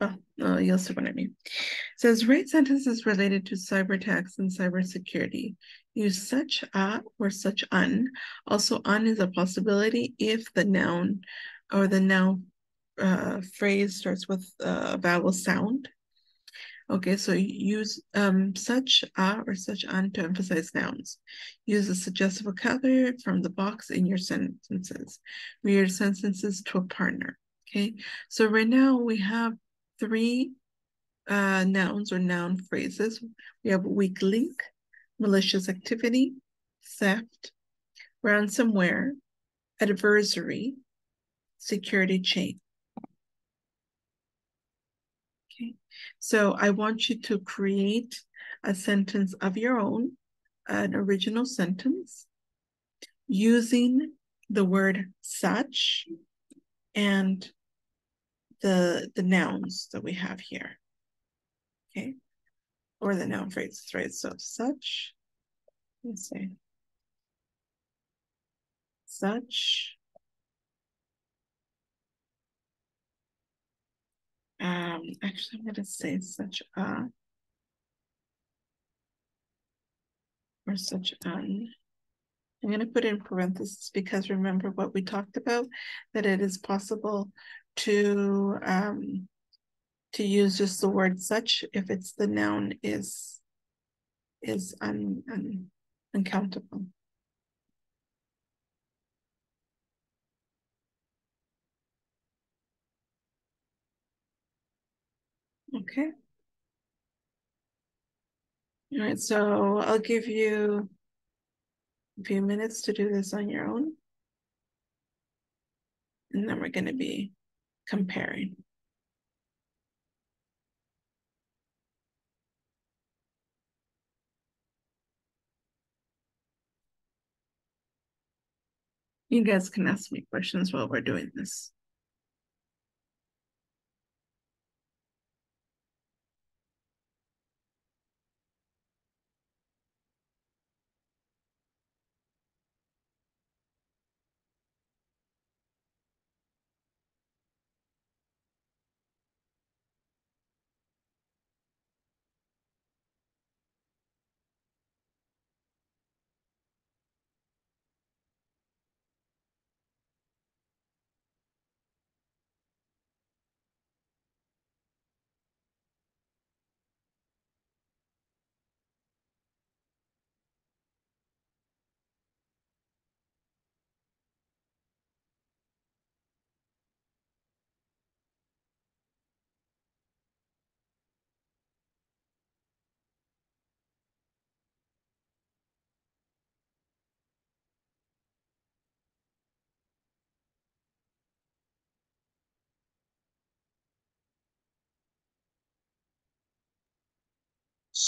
oh, no, you'll see what I mean. It says write sentences related to cyber attacks and cybersecurity. Use such a or such un. Also, un is a possibility if the noun or the noun uh, phrase starts with a vowel sound. Okay, so use um, such a or such an to emphasize nouns. Use a suggestive vocabulary from the box in your sentences. Read your sentences to a partner. Okay, so right now we have three uh, nouns or noun phrases. We have weak link, malicious activity, theft, ransomware, adversary, security chain. Okay, so I want you to create a sentence of your own, an original sentence, using the word such and the the nouns that we have here. Okay. Or the noun phrases, right? So such, let's say, such, um, actually, I'm going to say such a, or such an. I'm going to put in parentheses because remember what we talked about, that it is possible to um, to use just the word such if it's the noun is is un, un, uncountable. Okay. All right, so I'll give you a few minutes to do this on your own. And then we're going to be comparing. You guys can ask me questions while we're doing this.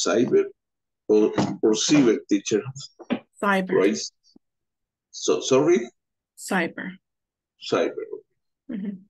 Cyber or, or cyber teacher? Cyber. Right. So, sorry? Cyber. Cyber. Mm-hmm.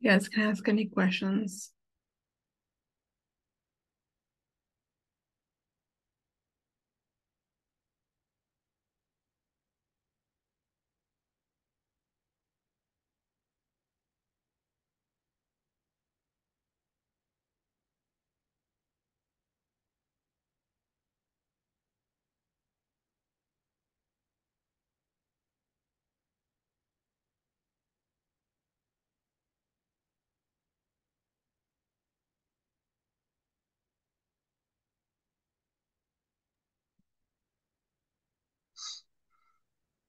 Yes, can I ask any questions?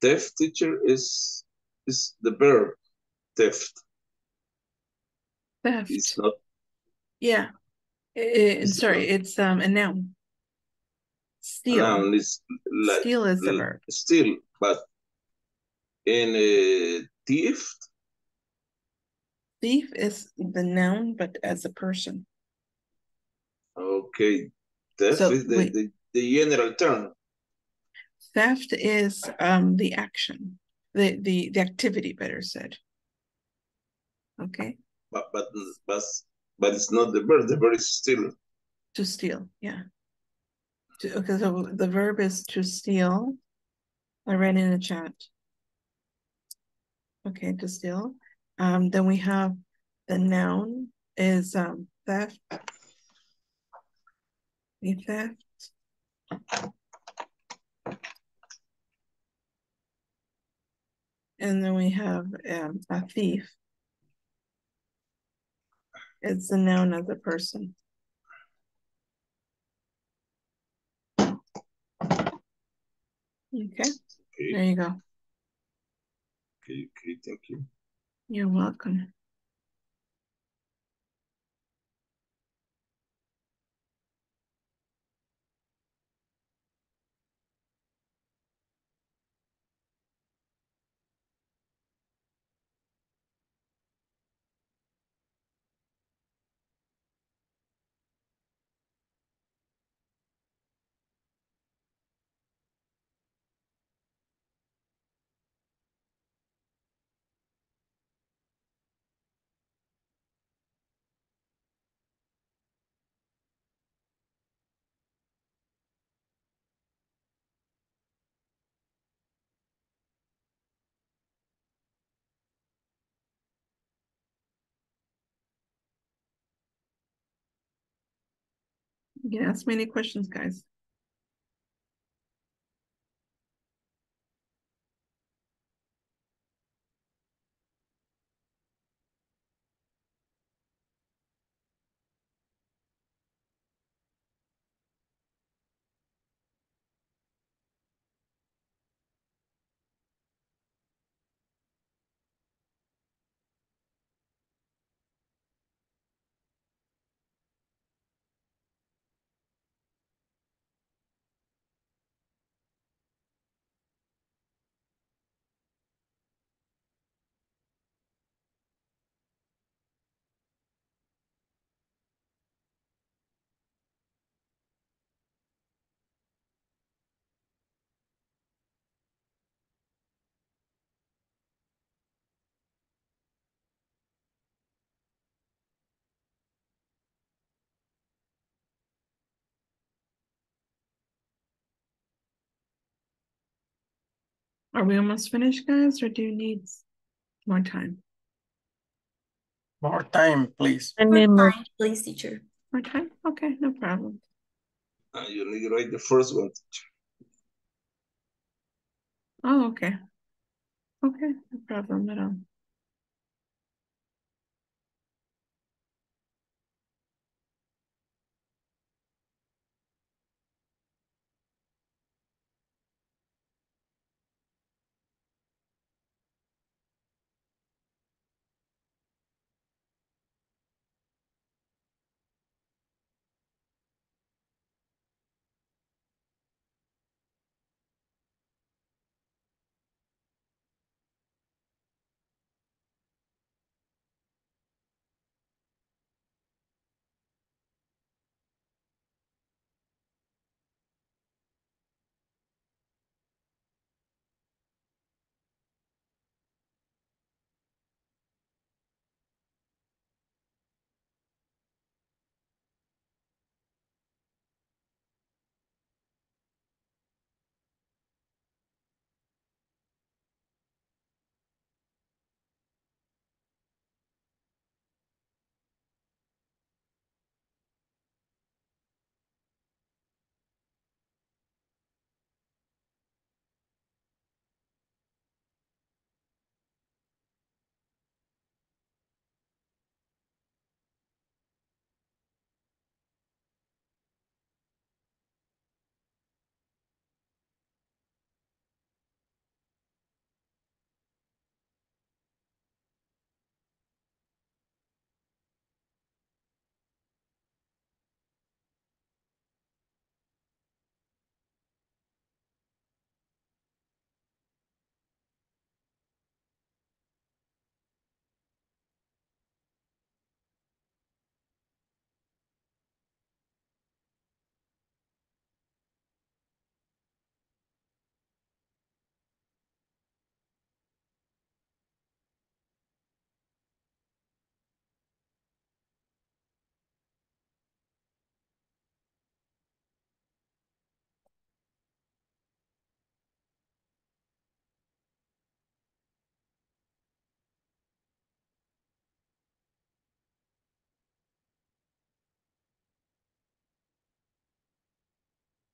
Theft teacher is is the verb theft. Theft. It's not Yeah. It's sorry, not- it's um a noun. Steal. noun, it's like Steal is the verb. Steal, but in a thief, Thief is the noun, but as a person. okay, theft So, is the, the, the general term. Theft is um the action, the the the activity, better said. Okay, But but but but it's not the verb. The verb is steal. to steal, yeah. To, okay, so the verb is to steal. I read in the chat. Okay, to steal. Um, then we have the noun is um theft. The theft. And then we have um a thief. It's a noun as a person. Okay, Okay, there you go. okay, okay. Thank you. You're welcome. You can ask me any questions, guys. Are we almost finished, guys, or do you need more time? More time, please. More time, please, teacher. More time? Okay, no problem. Uh, you need to write the first one. Oh, okay. Okay, no problem at all.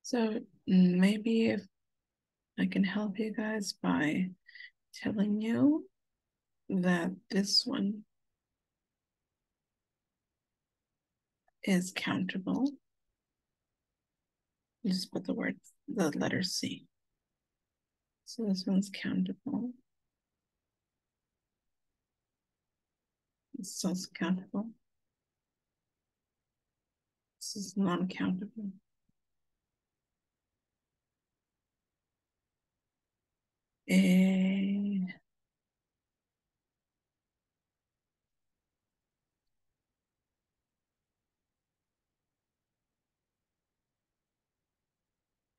So mm, maybe if I can help you guys by telling you that this one is countable. You just put the word, the letter C. So this one's countable. This is also countable. This is non-countable. And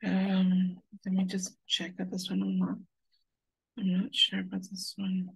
um, let me just check that this one. I'm not, I'm not sure about this one.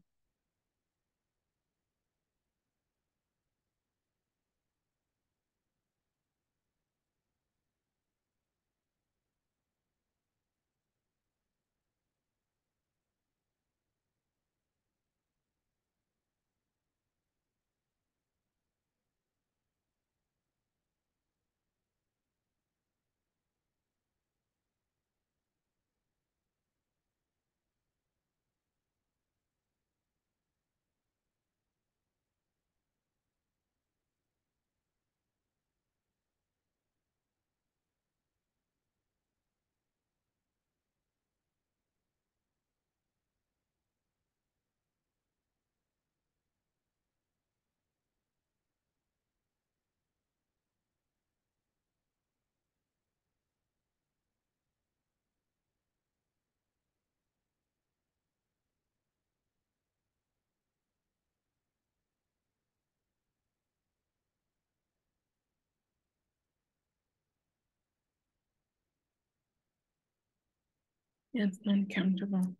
It's non-countable.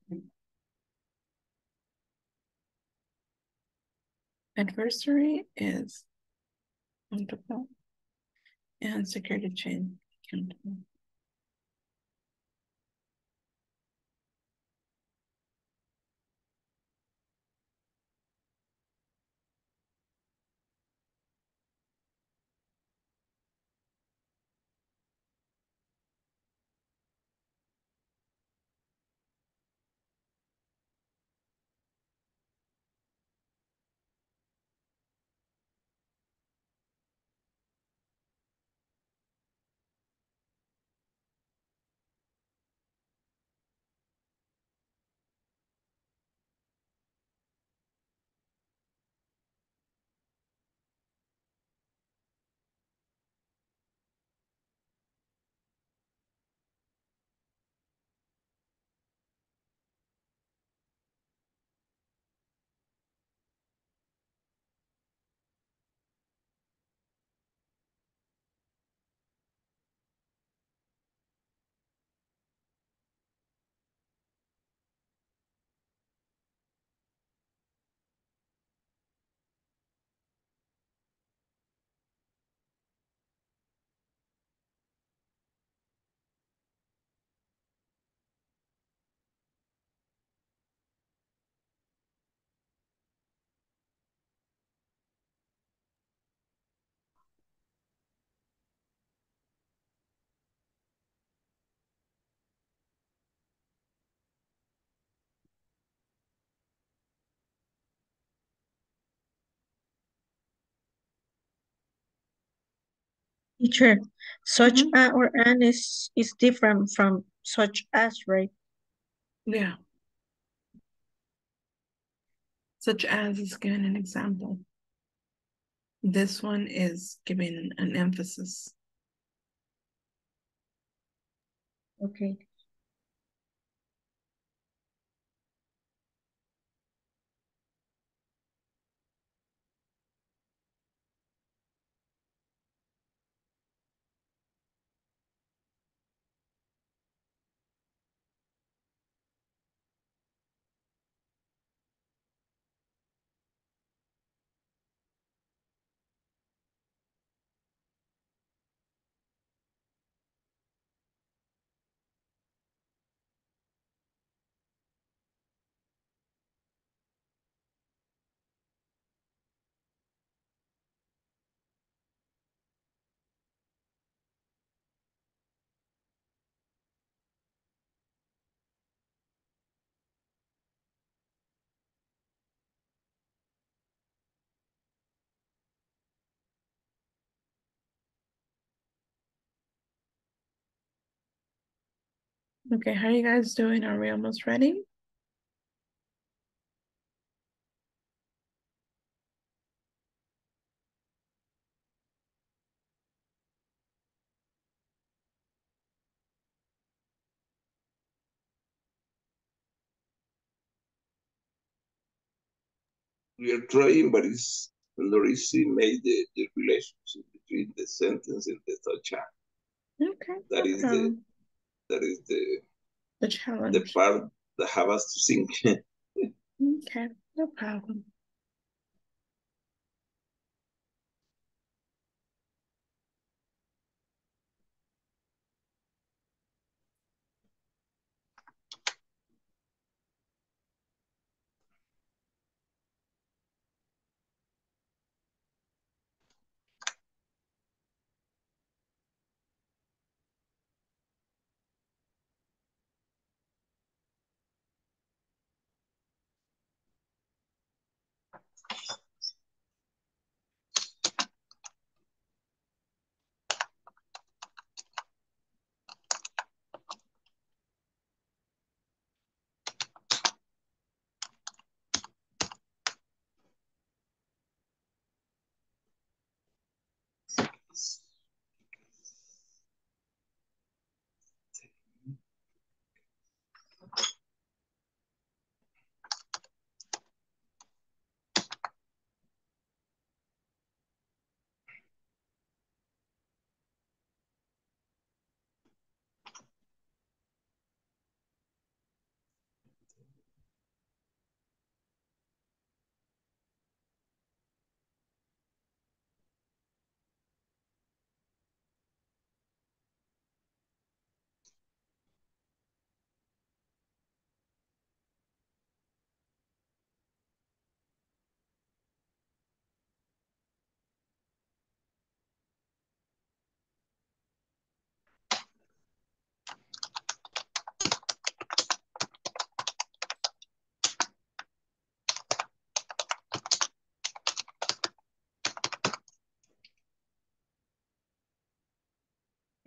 Adversary is countable. And security chain countable. Teacher, such a or an is, is different from such as, right? Yeah. Such as is given an example. This one is giving an emphasis. Okay. Okay, how are you guys doing? Are we almost ready? We are trying, but it's not easy made the, the relationship between the sentence and the a. Okay. That is the. That is the The the challenge. part that have us to think. Okay, no problem.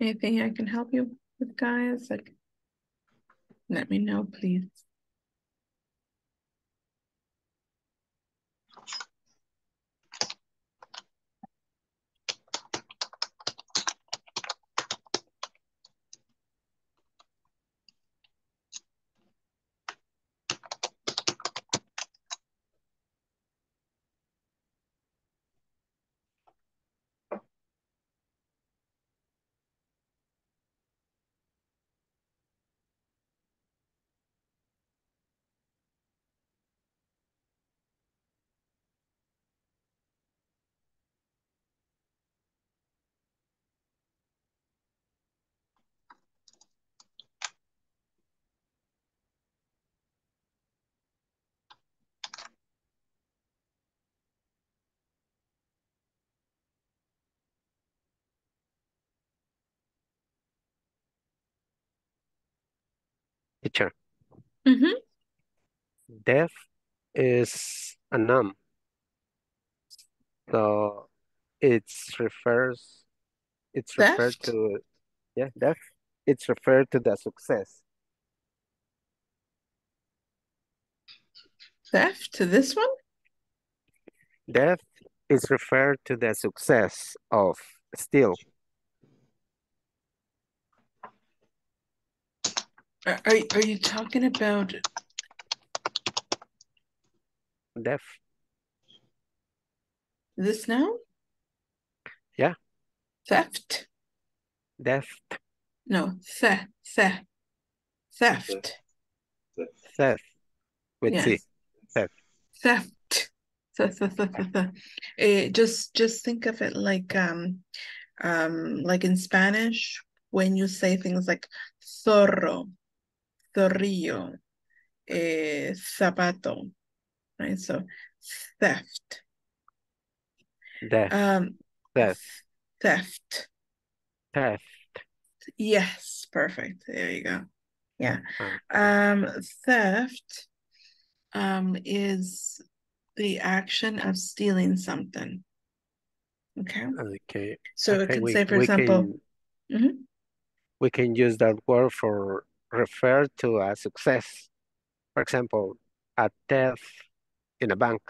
Anything I can help you with, guys? Like, let me know, please. Teacher, Mm-hmm. deaf is a noun. So it's refers, it's referred to, yeah, deaf. It's referred to the success. Theft to this one? Deaf is referred to the success of steal. Are, are, you talking about Deaf, this now? yeah, Theft? theft, No, theft, theft, theft. theft, with C, Yes, theft. Theft, theft, theft, theft. Eh, just just think of it like um um like in Spanish when you say things like zorro, zorrillo, eh, zapato, right? So theft. Deaf, Um, theft, theft. theft. Yes, perfect. There you go. Yeah. Um, theft um is the action of stealing something. Okay. Okay. So it Okay, can we, say, for example, can mhm, we can use that word for refer to a success. For example, a theft in a bank.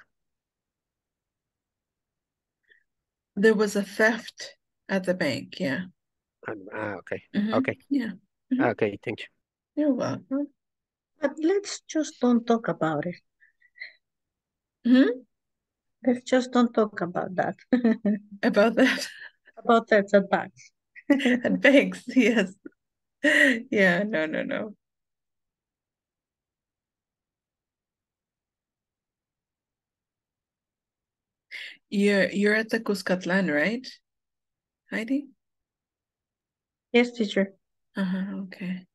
there was a theft at the bank. Yeah. Um, ah, okay. Mhm, Okay. Yeah. mhm, Okay, thank you. You're welcome. But let's just don't talk about it. Hmm? Let's just don't talk about that. About that About that advice. at banks. Yes. Yeah. No. No. No. You're you're at the Cuscatlan, right, Heidi? Yes, teacher. Uh-huh. Okay.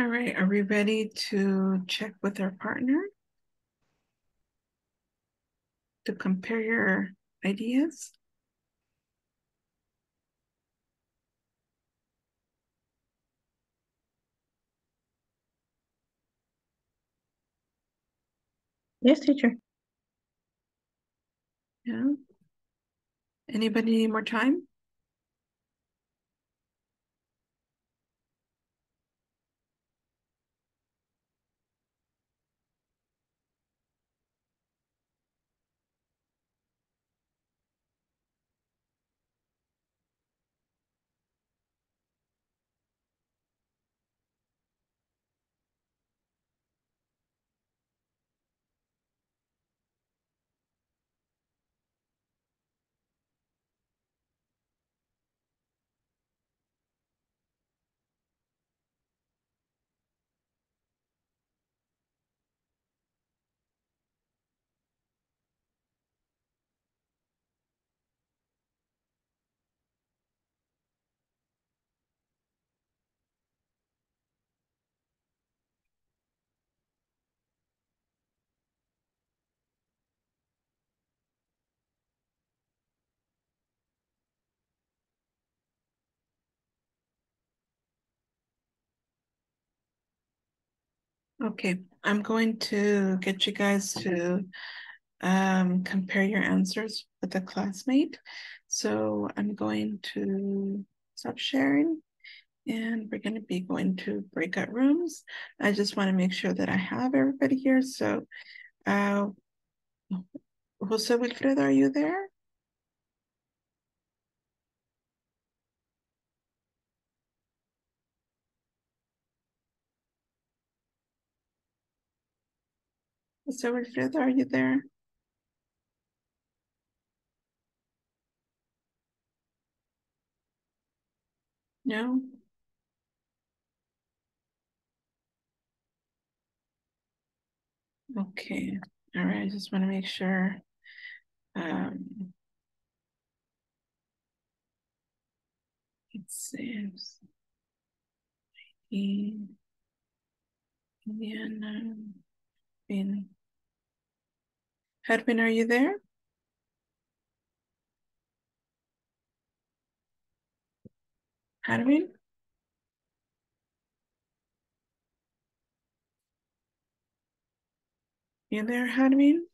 All right, are we ready to check with our partner? To compare your ideas? Yes, teacher. Yeah. Anybody need more time? Okay, I'm going to get you guys to um, compare your answers with a classmate. So I'm going to stop sharing and we're going to be going to breakout rooms. I just want to make sure that I have everybody here. So, uh, Jose Wilfredo, are you there? Jose Wilfredo, are you there? No? Okay, all right, I just want to make sure. Um, let's see. In, Indiana, in. Hedwin, are you there? Edwin? You there, Hedwin?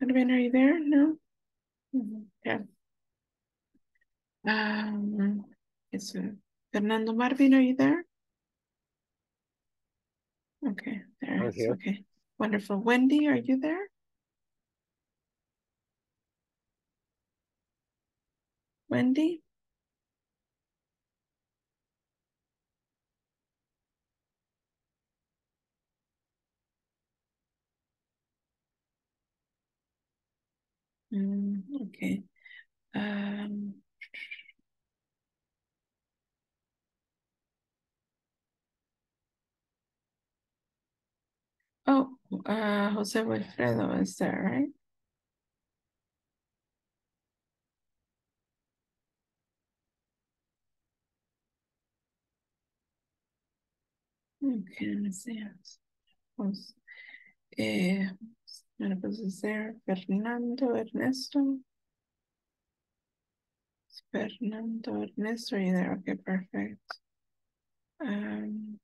Hedwin, are you there? No? Mhm, Yeah. Um, it's uh, Fernando Marvin, are you there? Okay, there it's here. okay. Wonderful. Wendy, are you there? Wendy? Mm, okay. Um, oh, uh, Jose Wilfredo is there, right? Okay, let me see. Who's, eh, is there Fernando, Ernesto? Fernando, Ernesto, you there? Okay, perfect. Um,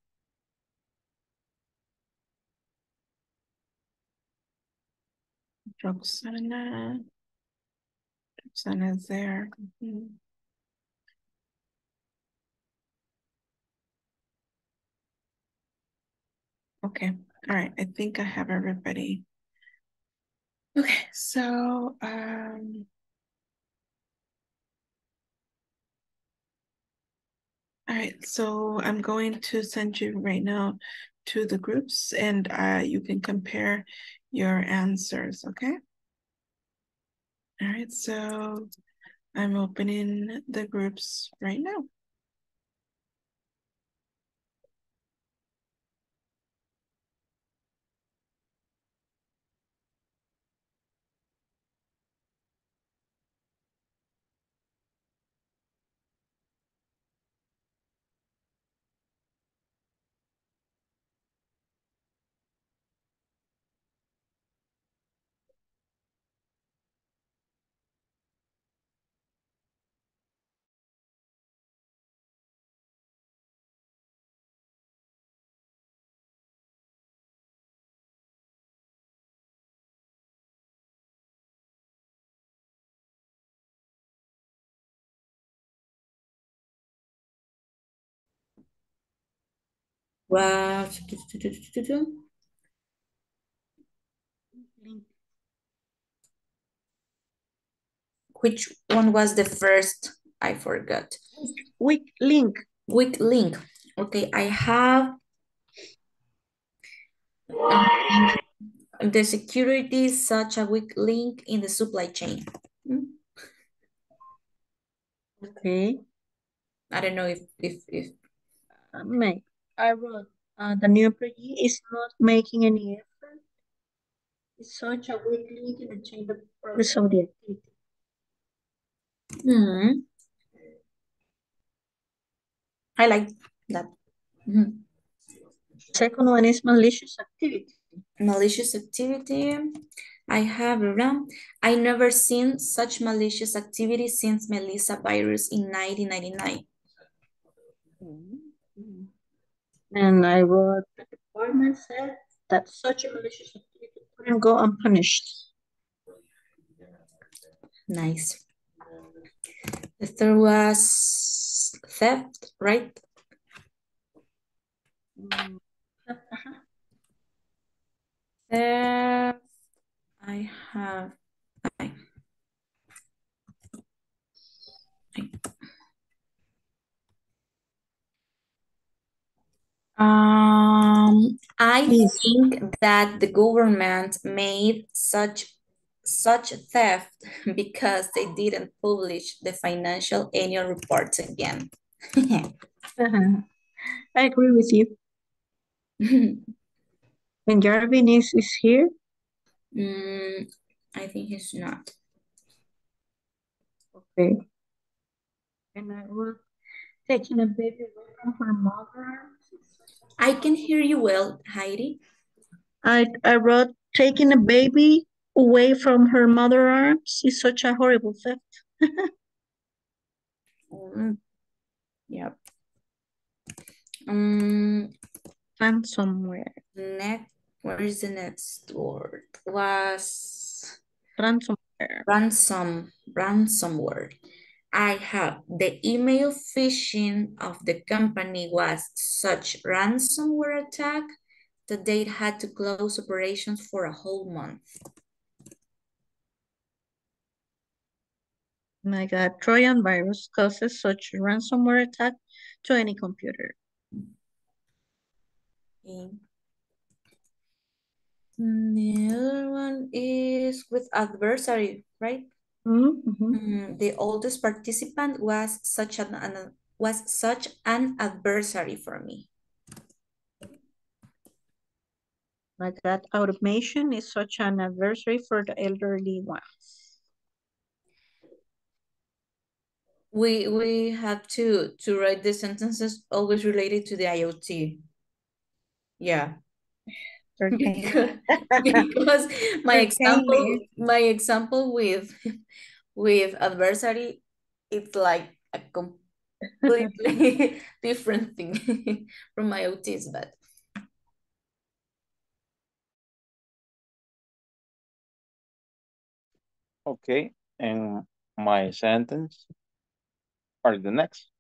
Roxana. Roxana is there. Mhm. Okay, all right. I think I have everybody. Okay, so um all right, so I'm going to send you right now to the groups and uh you can compare your answers, okay? All right, so I'm opening the groups right now. Well, which one was the first? I forgot. Weak link. Weak link. Okay, I have um, the security is such a weak link in the supply chain. Hmm? Okay. I don't know if if if Uh, May I wrote uh, the new employee is not making any effort. It's such a weak link in the chain of progress of the activity. hmm. I like that. Mhm. Second one is malicious activity. Malicious activity. I have around. I never seen such malicious activity since Melissa virus in 1999. And I wrote the department said that such a malicious activity couldn't go unpunished. Nice. The third was theft, right? Mm, Theft. I have. I, Um, I Yes. think that the government made such such theft because they didn't publish the financial annual reports again. Uh-huh. I agree with you. And Jarvin is, is here. Mm, I think he's not. Okay. And I was taking a baby away from her mother. I can hear you well, Heidi. I I wrote taking a baby away from her mother arms is such a horrible theft. Mm, yep. Um, Ransomware. next, where is the next word? Was Ransomware. ransom, ransomware. I have the email phishing of the company was such ransomware attack that they had to close operations for a whole month. My God, Trojan virus causes such ransomware attack to any computer. Okay. The other one is with adversary, right? Mm-hmm. Mm, the oldest participant was such an, an was such an adversary for me. Like that automation is such an adversary for the elderly ones. We we have to to write the sentences always related to the IoT. Yeah. Okay. Because, because my example my example with with adversary it's like a completely different thing from IoTs, but Okay, and my sentence are the next.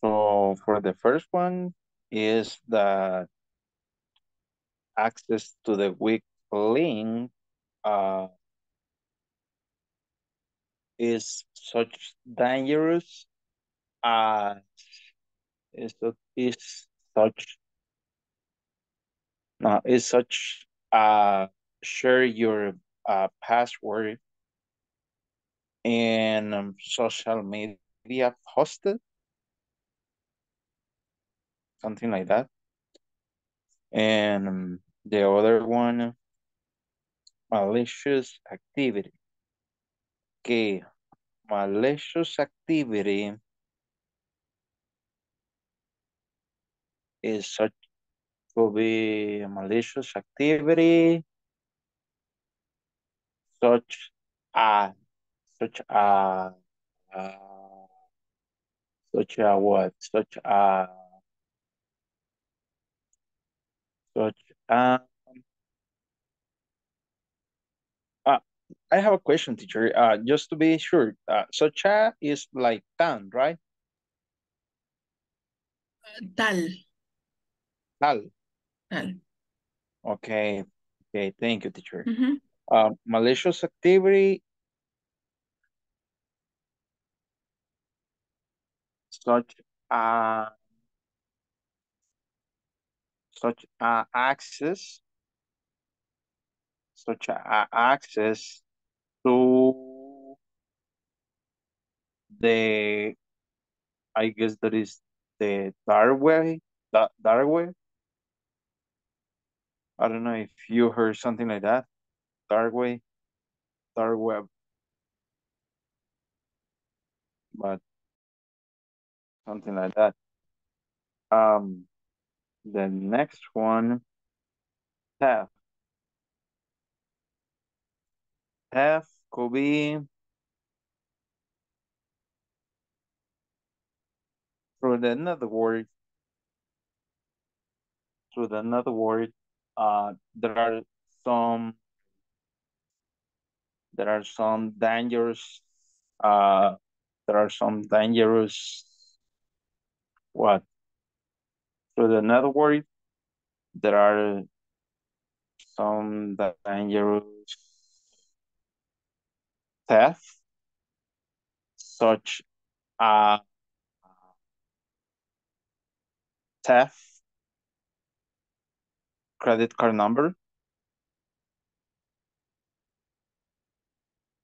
So for the first one is that access to the weak link uh, is such dangerous as is is such no is such uh share your uh password in um, social media posted something like that and um, the other one malicious activity. Okay malicious activity is such could be malicious activity such a such a uh, such a what? Such such a uh, I have a question, teacher. Uh, just to be sure, uh, such a is like tan, right? Tal. Tal. Tal. Okay. Okay. Thank you, teacher. Mhm. Uh, malicious activity. Such uh such uh, access such uh, access to the I guess that is the dark way that dark way I don't know if you heard something like that. Dark way dark web but something like that. Um the next one theft theft could be through the another word. Through the another word. Uh there are some there are some dangerous uh there are some dangerous what through the network there are some dangerous theft such as theft credit card number.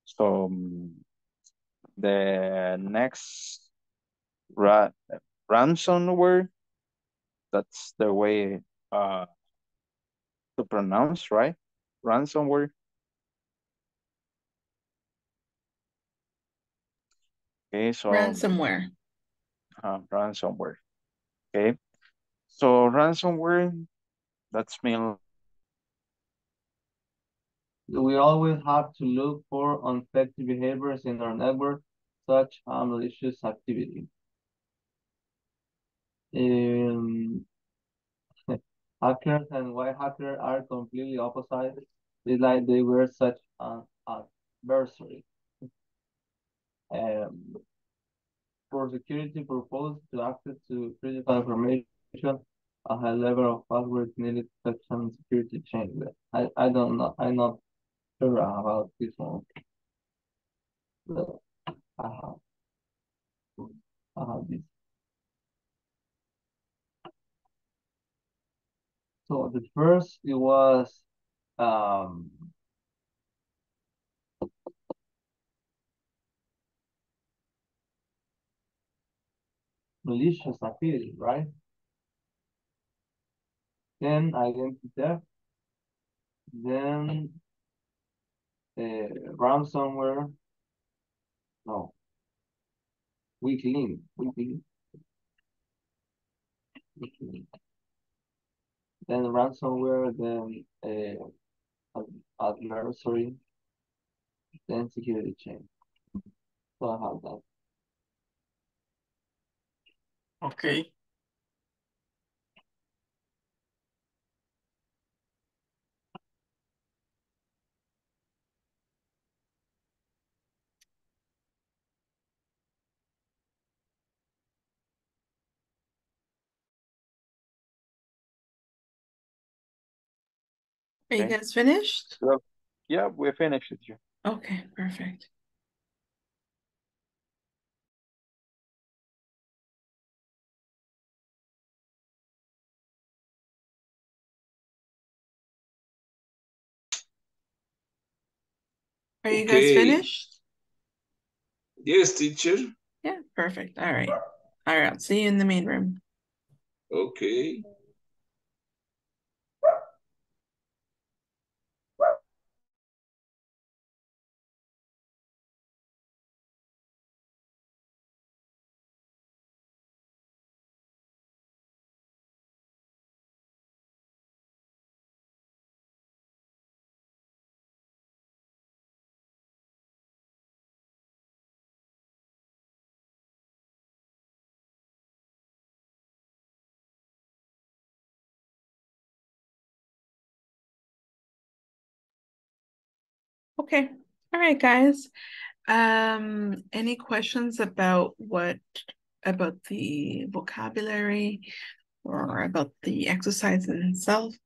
So um, the next ra ransomware that's the way uh to pronounce right ransomware okay so Ransomware. uh, ransomware okay so ransomware that's mean We always have to look for unexpected behaviors in our network, such as malicious activity. Um, hackers and white hackers are completely opposite. It's like they were such an adversary. Um, for security purposes, to access to critical information, a high level of passwords needed such an security chain. I, I don't know. I'm not sure about this one. But I have, I have this. So the first it was um malicious activity, right? Then identity theft. Then uh, ransomware. No. Weak link. Weak link. Then ransomware. Then uh, adversary. Then security chain. So I have that. Okay. Are you Okay. guys finished? So, yeah, we're finished it. Yeah. Okay, perfect. Are you guys Okay. finished? Yes, teacher. Yeah, perfect. All right. All right, I'll see you in the main room. Okay. Okay. All right, guys. Um, any questions about what about the vocabulary or about the exercise in itself.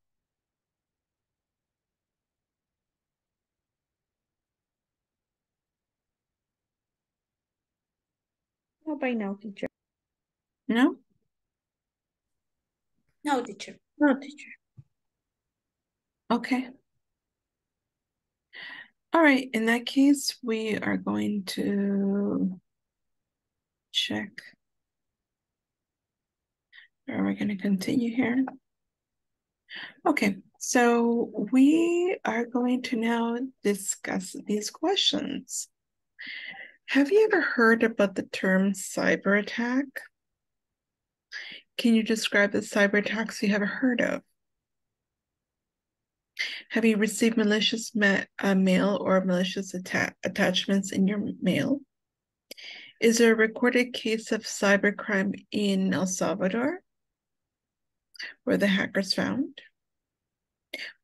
Not by now, teacher. No? No, teacher. No, teacher. Okay. All right, in that case, we are going to check. Are we going to continue here? Okay, so we are going to now discuss these questions. Have you ever heard about the term cyber attack? Can you describe the cyber attacks you have heard of? Have you received malicious ma uh, mail or malicious atta attachments in your mail? Is there a recorded case of cybercrime in El Salvador where the hackers found?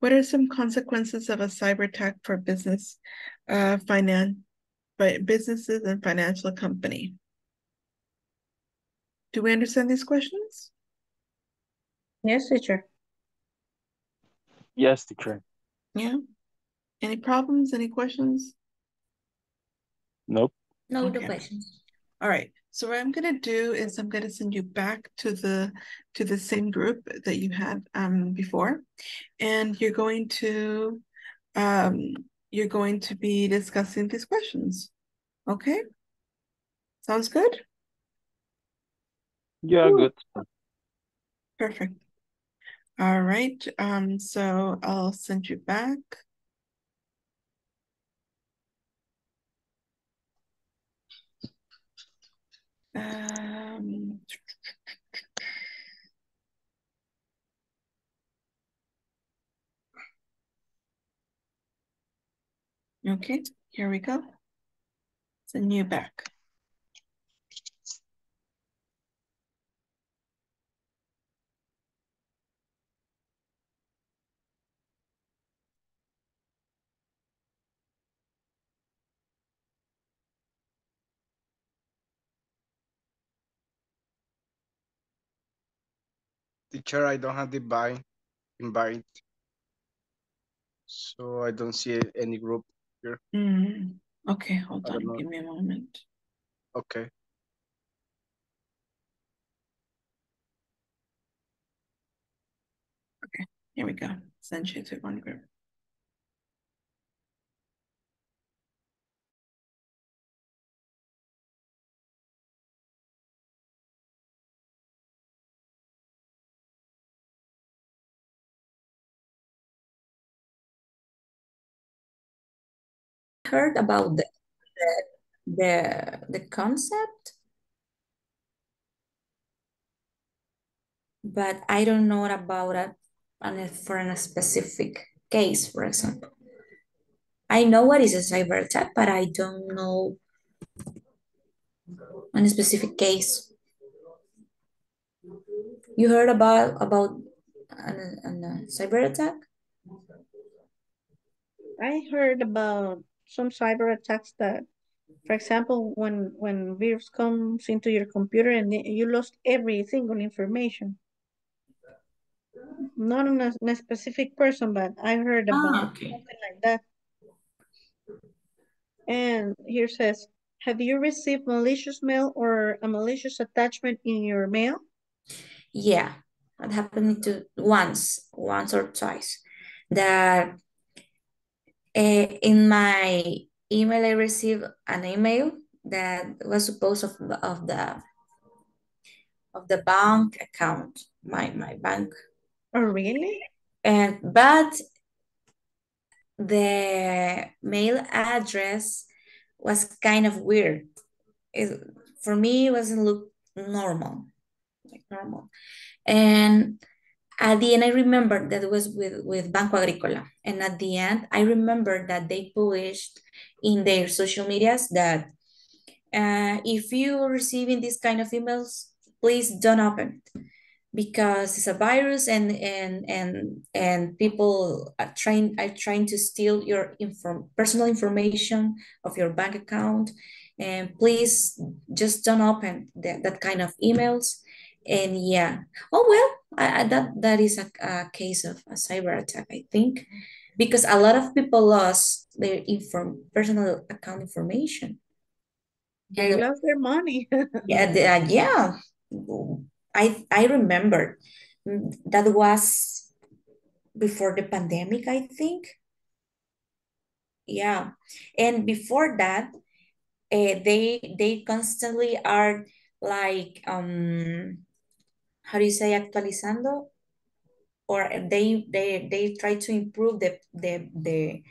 What are some consequences of a cyber attack for business, uh, finance, businesses and financial company? Do we understand these questions? Yes, teacher. Yes, teacher. Yeah. Any problems? Any questions? Nope. No, Okay. no questions. All right. So what I'm gonna do is I'm gonna send you back to the to the same group that you had um before, and you're going to um you're going to be discussing these questions. Okay. Sounds good. Yeah, good. Perfect. All right. Um. So I'll send you back. Um. Okay, here we go. Send you back. Teacher, I don't have the invite. invite. So I don't see any group here. Mm, okay, hold on. know. Give me a moment. Okay. Okay, here we go. Send you to one group. Heard about the the the, the concept, but I don't know about it for a specific case, for example. I know what is a cyber attack, but I don't know on a specific case. You heard about about an, an, a cyber attack? I heard about some cyber attacks that, for example, when when virus comes into your computer and you lost every single information. Not on a, on a specific person, but I heard about Ah, okay. something like that. And here says, have you received malicious mail or a malicious attachment in your mail? Yeah, that happened to once, once or twice. That uh, in my email, I received an email that was supposed of, of the of the bank account, my my bank. Oh, really? And but the mail address was kind of weird. It, for me, it wasn't look normal, like normal. And at the end, I remember that it was with, with Banco Agrícola. And at the end, I remember that they published in their social medias that uh, if you're receiving this kind of emails, please don't open it because it's a virus and and and and people are trying are trying to steal your inform personal information of your bank account. And please just don't open that, that kind of emails. And yeah. Oh well I, I, that that is a, a case of a cyber attack, I think, because a lot of people lost their inform personal account information. They And lost their money. yeah, uh, yeah, I I remember that was before the pandemic, I think. Yeah, and before that, uh, they they constantly are like um how do you say actualizando or they they they try to improve the the the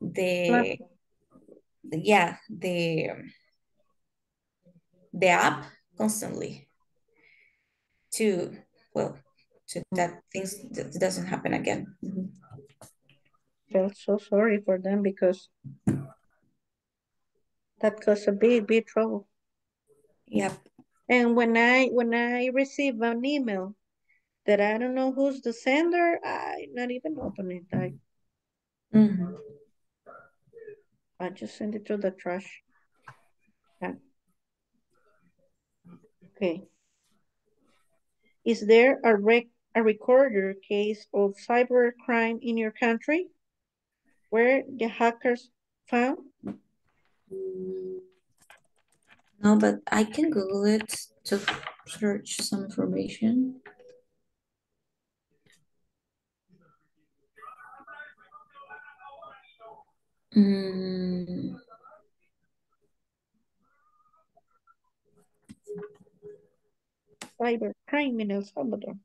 the, the yeah the the app constantly to well to that things that doesn't happen again Mhm. Felt so sorry for them because that caused a big, big trouble. Yep. And when I when I receive an email that I don't know who's the sender, I not even open it. I Mhm. I just send it to the trash. Yeah. Okay. Is there a rec a recorder case of cyber crime in your country where the hackers found? No but I can Google it to search some information Mm, Cyber crime in El Salvador.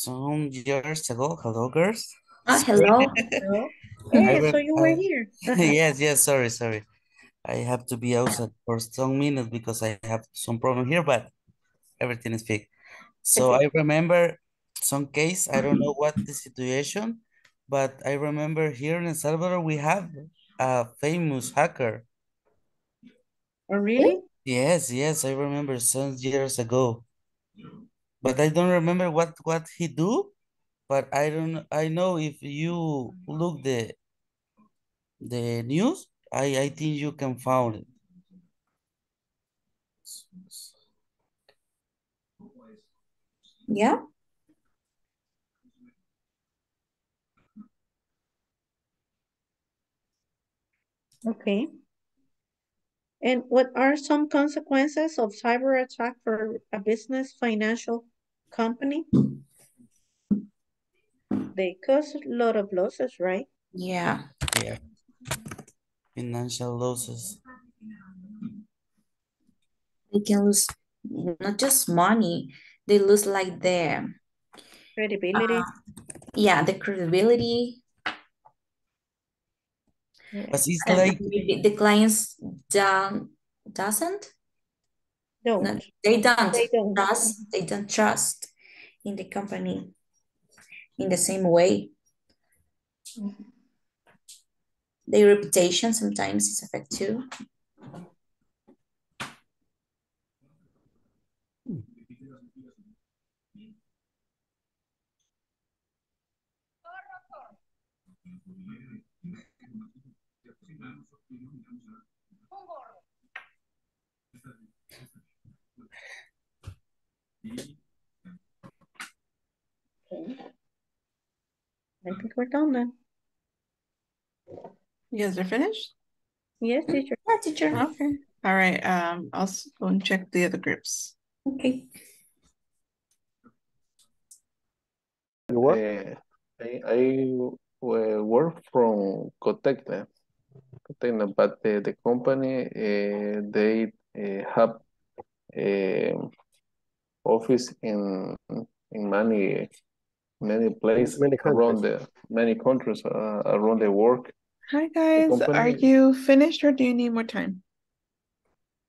Some years ago, hello girls. ah hello Hello? Hey, so you were here. yes, yes, sorry, sorry. I have to be outside for some minutes because I have some problem here, but everything is fixed. So I remember some case, I don't know what the situation, but I remember here in El Salvador, we have a famous hacker. Oh, really? Yes, yes, I remember some years ago. But I don't remember what what he do, but I don't I know if you look the the news, I I think you can found it. yeah Okay. And what are some consequences of cyber attack for a business financial company? They cause a lot of losses, right? yeah Yeah. Financial losses. they can lose not just money they lose like their Credibility. Uh, yeah the credibility But it's like maybe the clients don't doesn't Don't. no, they don't They don't. trust they don't trust in the company in the same way mm-hmm. their reputation sometimes is affected too we're done then. You guys are finished? Yes, teacher. yeah teacher Okay. All right. Um, I'll go and check the other groups. okay You work? Uh, I, I uh, work from Cotecna, Cotecna, but the, the company uh, they uh, have a office in in many many places Many around countries. the many countries uh, around the world. Hi, guys. Are you finished or do you need more time?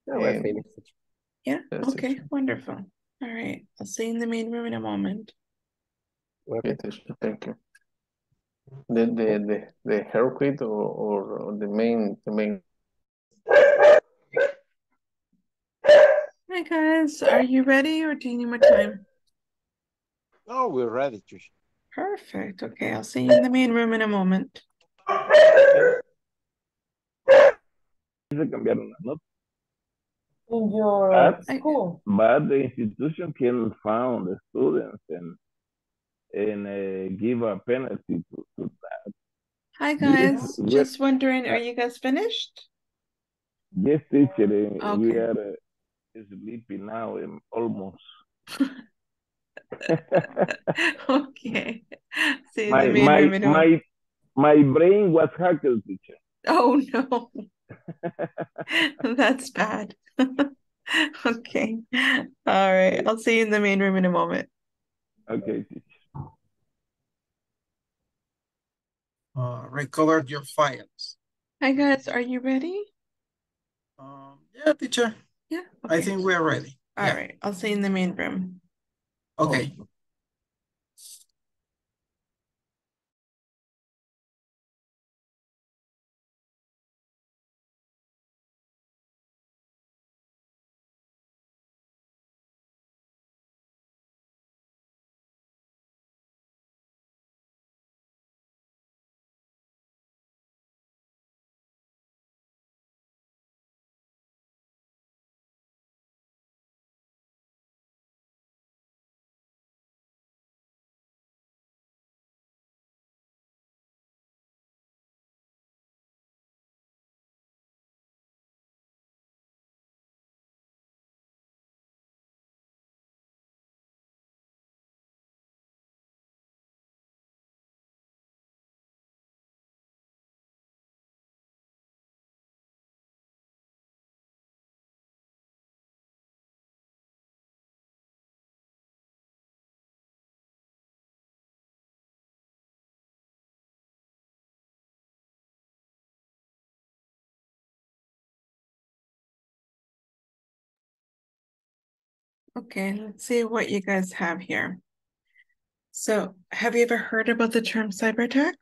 No, we're Um, finished. Yeah. Yes, Okay. teacher. Wonderful. All right. I'll see you in the main room in a moment. Okay, teacher, thank you. The the the, the haircut or, or the main the main Hi, guys. Are you ready or do you need more time? Oh, we're ready, teacher. Perfect. Okay. I'll see you in the main room in a moment. Se cambiaron la nota. In your But, school. but the institution can found the students and and uh, give a penalty to, to that. Hi guys, we- just wondering, are you guys finished? Yes, teacher, uh, we are uh, sleepy now and almost. Okay. See you in my the my room in my my brain was hacked, teacher. Oh no. That's bad. Okay. All right. I'll see you in the main room in a moment. Okay, teacher. Uh, recover your files. Hi guys, are you ready? Um, yeah, teacher. Yeah. I think we are ready. All Yeah. right. I'll see you in the main room. Okay. Oh. Okay, let's see what you guys have here. So, have you ever heard about the term cyber attack?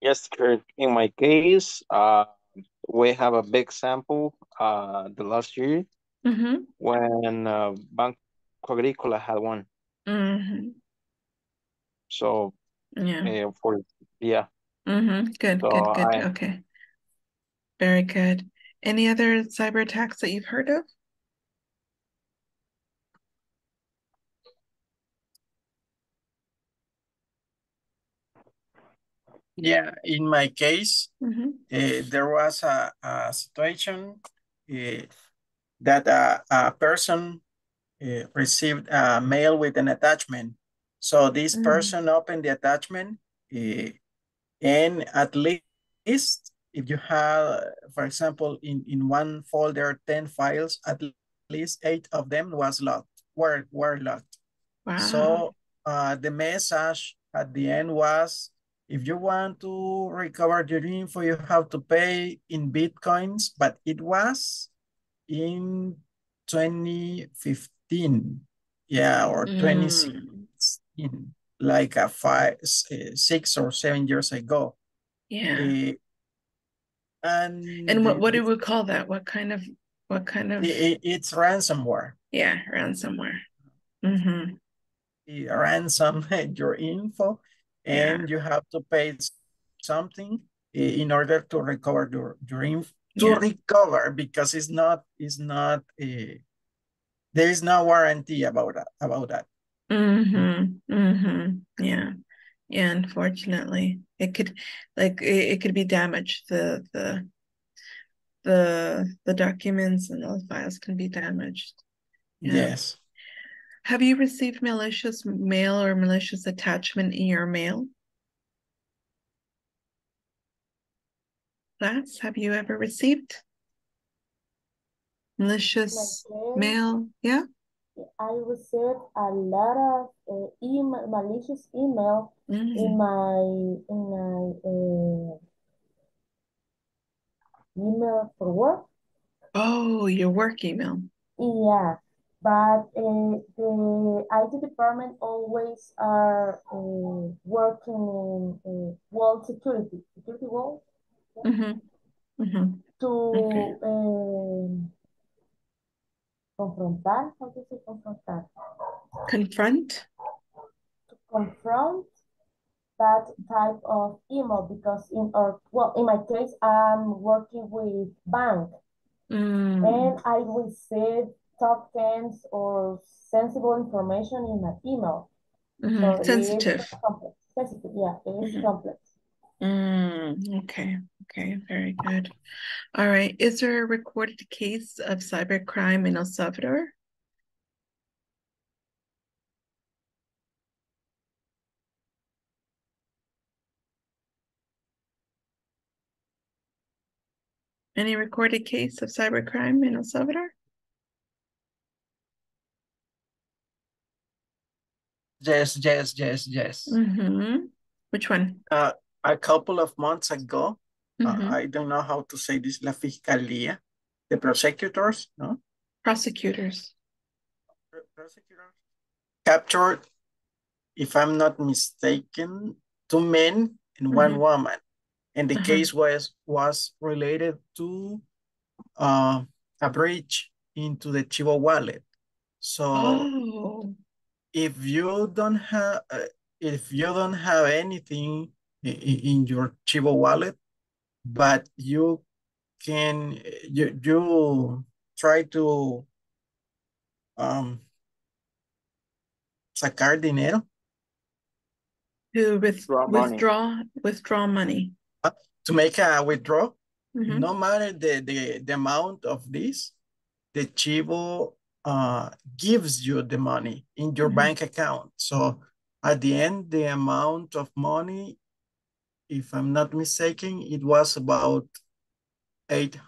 Yes, Kurt. In my case, uh, we have a big sample uh, the last year Mm-hmm. when uh, Banco Agrícola had one. Mm-hmm. So Yeah. uh, for yeah, Mm-hmm. Good, so good, good. I Okay. Very good. Any other cyber attacks that you've heard of? Yeah, in my case, Mm-hmm. uh, there was a, a situation uh, that a, a person uh, received a mail with an attachment. So this Mm. person opened the attachment uh, and at least if you have, for example, in, in one folder, 10 files, at least eight of them was locked, were, were locked. Wow. So uh, the message at the end was, if you want to recover your info, you have to pay in Bitcoins, but it was in 2015, yeah, or Mm. 2016, like a five, six or seven years ago. Yeah. Eh, and And what what do we call that? What kind of what kind of i- i- it's ransomware. yeah, ransomware. Mm-hmm. It ransom your info Yeah. and you have to pay something in order to recover your, your info, to Yeah. recover because it's not, it's not, a there is no warranty about that, about that. Mm-hmm. Mm-hmm. Yeah. Yeah, unfortunately. It could like it, it could be damaged. The the the the documents and those files can be damaged. Yeah. Yes. Have you received malicious mail or malicious attachment in your mail? Class, have you ever received malicious mail? Yeah? I received a lot of uh, email, malicious email in Mm. my in my uh, email for work. Oh, your work email. Yeah, but uh, the IT department always are uh, working in uh, wall security, security wall, Mm-hmm. Mm-hmm. to Okay. Confrontar, how to say confrontar, Confront? to confront that type of email because in or well in my case I'm working with bank Mm. and I receive tokens or sensible information in my email. Mhm, So sensitive. complex. Sensitive, yeah, it is Mhm. complex. Mm, okay, okay, very good. All right, is there a recorded case of cybercrime in El Salvador? Any recorded case of cybercrime in El Salvador? Yes, yes, yes, yes. Mm-hmm. Which one? Uh, a couple of months ago, uh, Mhm. I don't know how to say this, la fiscalía, the prosecutors, no? Prosecutors. Captured, if I'm not mistaken, two men and one Mhm. woman. And the Uh-huh. case was was related to uh, a breach into the Chivo wallet. So Oh, if you don't have uh, if you don't have anything i- i- in your Chivo wallet, but you can you you try to um sacar dinero to with, Draw money. withdraw, withdraw money. to make a withdrawal, Mhm. no matter the, the the amount of this, the Chivo uh gives you the money in your Mhm. bank account. So at the end, the amount of money, if I'm not mistaken, it was about eight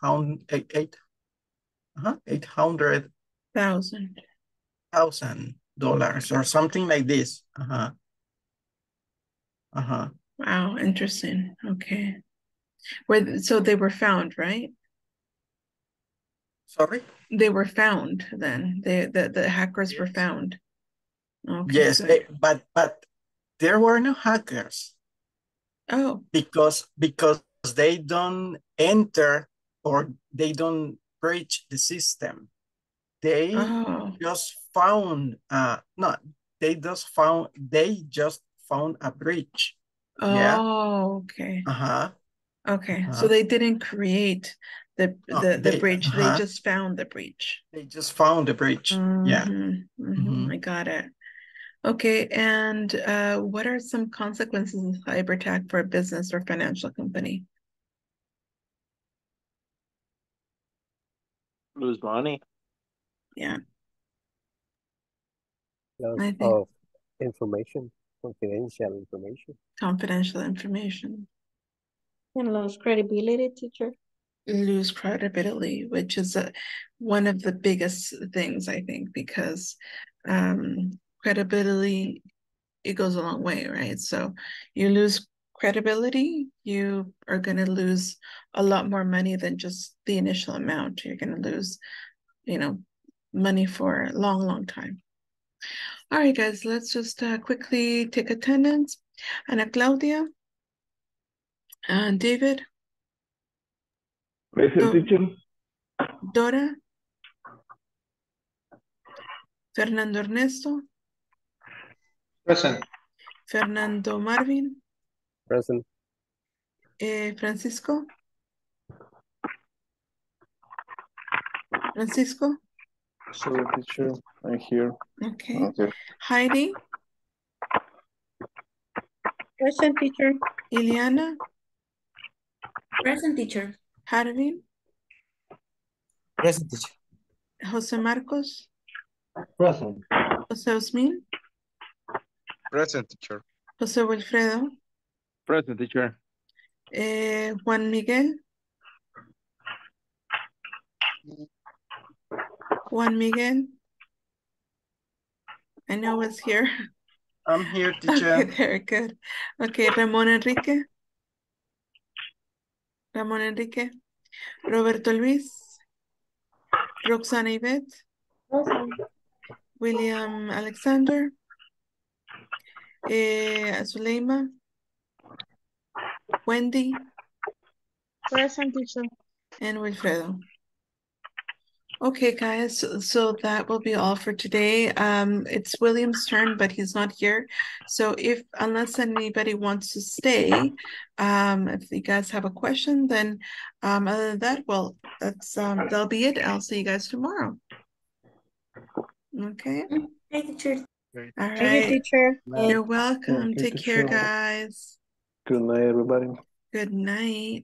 hundred eight eight uh-huh, eight hundred Thousand. thousand dollars or something like this. Uh-huh. Uh-huh. Wow, interesting. Okay. Where, so they were found, right? Sorry? They were found then. They, the, the hackers were found. Okay, Yes, eh, but but there were no hackers. Oh. Because because they don't enter or they don't breach the system. They Oh. just found uh no, they just found they just found a breach. Yeah. Oh, okay. Uh-huh. Okay, so Uh-huh. they didn't create the No, the the they- breach. They uh-huh. just found the breach. They just found the breach. Yeah. Mhm, mhm, Mhm. I got it. Okay, and uh, what are some consequences of cyber attack for a business or financial company? Lose money. Yeah. Loss I think- of information, confidential information. Confidential information. And lose credibility, teacher. lose credibility, which is a, one of the biggest things I think because um, credibility it goes a long way, right? So you lose credibility, you are going to lose a lot more money than just the initial amount. You're going to lose, you know, money for a long, long time. All right, guys, let's just uh, quickly take attendance. Ana Claudia, and David, Present Oh. teacher. Dora, Fernando Ernesto, Present. Fernando Marvin, Present. eh, Francisco. Francisco, Sorry, teacher, I'm here. okay. Okay. Heidi, Present, teacher. Iliana. Present teacher. Harvin, Present teacher. Jose Marcos, Present. Jose Osmin, Present teacher. Jose Wilfredo, Present teacher. eh, Juan Miguel, Juan Miguel. I know it's here. I'm here, Okay, teacher. very good. Okay, Ramón Enrique. Ramón Enrique. Roberto Luis. Roxana Ivette. Present. William Alexander. Eh, Zuleima. Wendy Present teacher. and Wilfredo. Okay, guys, so- so that will be all for today. Um, it's William's turn, but he's not here. So if, unless anybody wants to stay, um, if you guys have a question, then, um, other than that, well, that's, um, that'll be it. I'll see you guys tomorrow. Okay, Hey, teacher. all Thank you, right. teacher. You're welcome. Okay, Take care, guys. Good night, everybody. Good night.